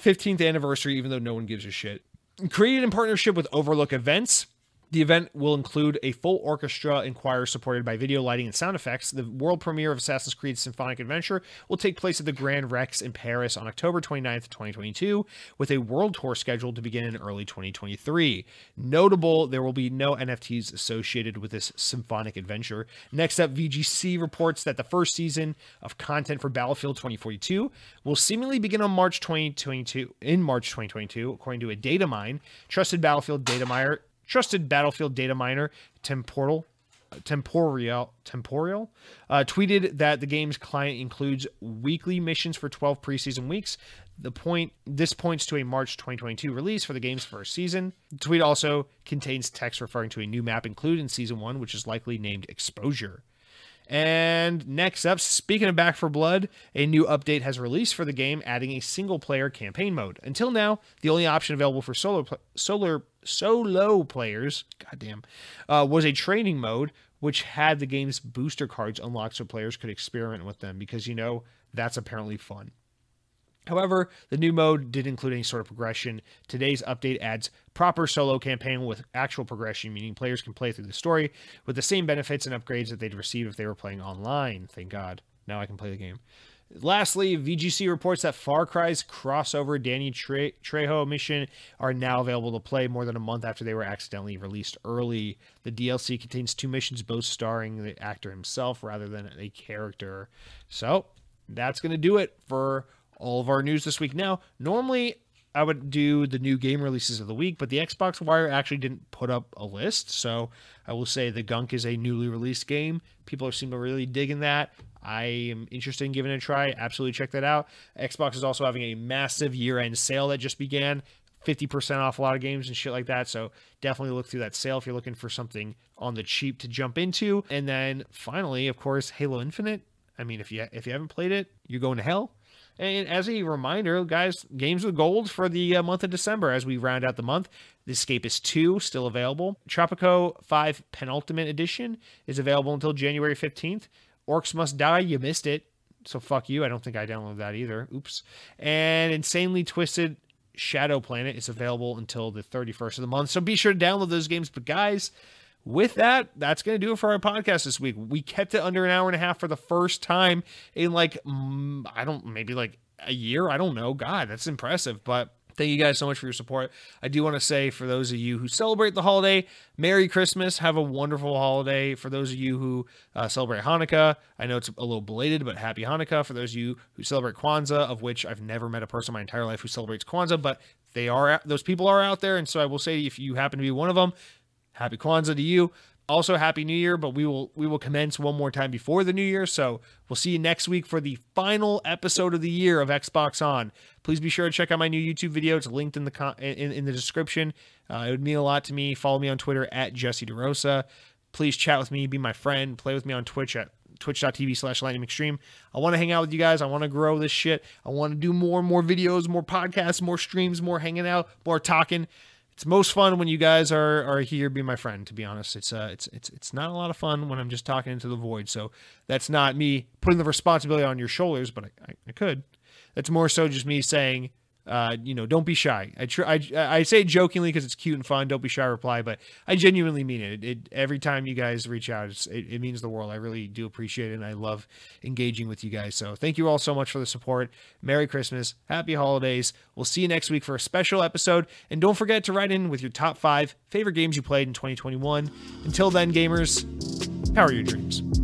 15th anniversary, even though no one gives a shit. Created in partnership with Overlook Events, the event will include a full orchestra and choir supported by video lighting and sound effects. The world premiere of Assassin's Creed Symphonic Adventure will take place at the Grand Rex in Paris on October 29th, 2022, with a world tour scheduled to begin in early 2023. Notable, there will be no NFTs associated with this symphonic adventure. Next up, VGC reports that the first season of content for Battlefield 2042 will seemingly begin on March 2022, in March 2022, according to a data mine. Trusted Battlefield data miner trusted Battlefield data miner Temporyal Temporyal Temporyal uh, tweeted that the game's client includes weekly missions for 12 preseason weeks. The point this points to a March 2022 release for the game's first season. The tweet also contains text referring to a new map included in season one, which is likely named Exposure. And next up, speaking of Back 4 Blood, a new update has released for the game, adding a single player campaign mode. Until now, the only option available for solo solar solo players, goddamn, uh, was a training mode, which had the game's booster cards unlocked so players could experiment with them because you know that's apparently fun. However, the new mode did include any sort of progression. Today's update adds proper solo campaign with actual progression, meaning players can play through the story with the same benefits and upgrades that they'd receive if they were playing online. Thank God. Now I can play the game. Lastly, VGC reports that Far Cry's crossover Danny Tre- Trejo mission are now available to play more than a month after they were accidentally released early. The DLC contains two missions, both starring the actor himself rather than a character. So that's going to do it for all of our news this week. Now, normally I would do the new game releases of the week, but the Xbox Wire actually didn't put up a list. So I will say the Gunk is a newly released game. People seem to really digging that. I am interested in giving it a try. Absolutely check that out. Xbox is also having a massive year end sale that just began. 50% off a lot of games and shit like that. So definitely look through that sale if you're looking for something on the cheap to jump into. And then finally, of course, Halo Infinite. I mean, if you if you haven't played it, you're going to hell. And as a reminder, guys, games with gold for the uh, month of December as we round out the month. The Escapist 2 still available. Tropico 5 Penultimate Edition is available until January 15th. Orcs Must Die, you missed it. So fuck you. I don't think I downloaded that either. Oops. And Insanely Twisted Shadow Planet is available until the 31st of the month. So be sure to download those games. But guys, with that, that's going to do it for our podcast this week. We kept it under an hour and a half for the first time in like, mm, I don't, maybe like a year. I don't know. God, that's impressive. But thank you guys so much for your support. I do want to say for those of you who celebrate the holiday, Merry Christmas. Have a wonderful holiday. For those of you who uh, celebrate Hanukkah, I know it's a little belated, but happy Hanukkah. For those of you who celebrate Kwanzaa, of which I've never met a person in my entire life who celebrates Kwanzaa, but they are those people are out there, and so I will say if you happen to be one of them, happy Kwanzaa to you. Also, happy New Year, but we will we will commence one more time before the New Year. So we'll see you next week for the final episode of the year of Xbox On. Please be sure to check out my new YouTube video. It's linked in the con- in, in the description. Uh, it would mean a lot to me. Follow me on Twitter at Jesse DeRosa. Please chat with me, be my friend, play with me on Twitch at twitch.tv slash lightningmcstream i want to hang out with you guys i want to grow this shit i want to do more and more videos more podcasts more streams more hanging out more talking it's most fun when you guys are are here be my friend to be honest. It's uh it's it's it's not a lot of fun when i'm just talking into the void. So that's not me putting the responsibility on your shoulders but i, I, I could. That's more so just me saying uh, you know, don't be shy. I tr- I, I say jokingly because it's cute and fun. Don't be shy. Reply, but I genuinely mean it. it, it every time you guys reach out, it, it means the world. I really do appreciate it, and I love engaging with you guys. So thank you all so much for the support. Merry Christmas, Happy Holidays. We'll see you next week for a special episode, and don't forget to write in with your top five favorite games you played in 2021. Until then, gamers, power your dreams.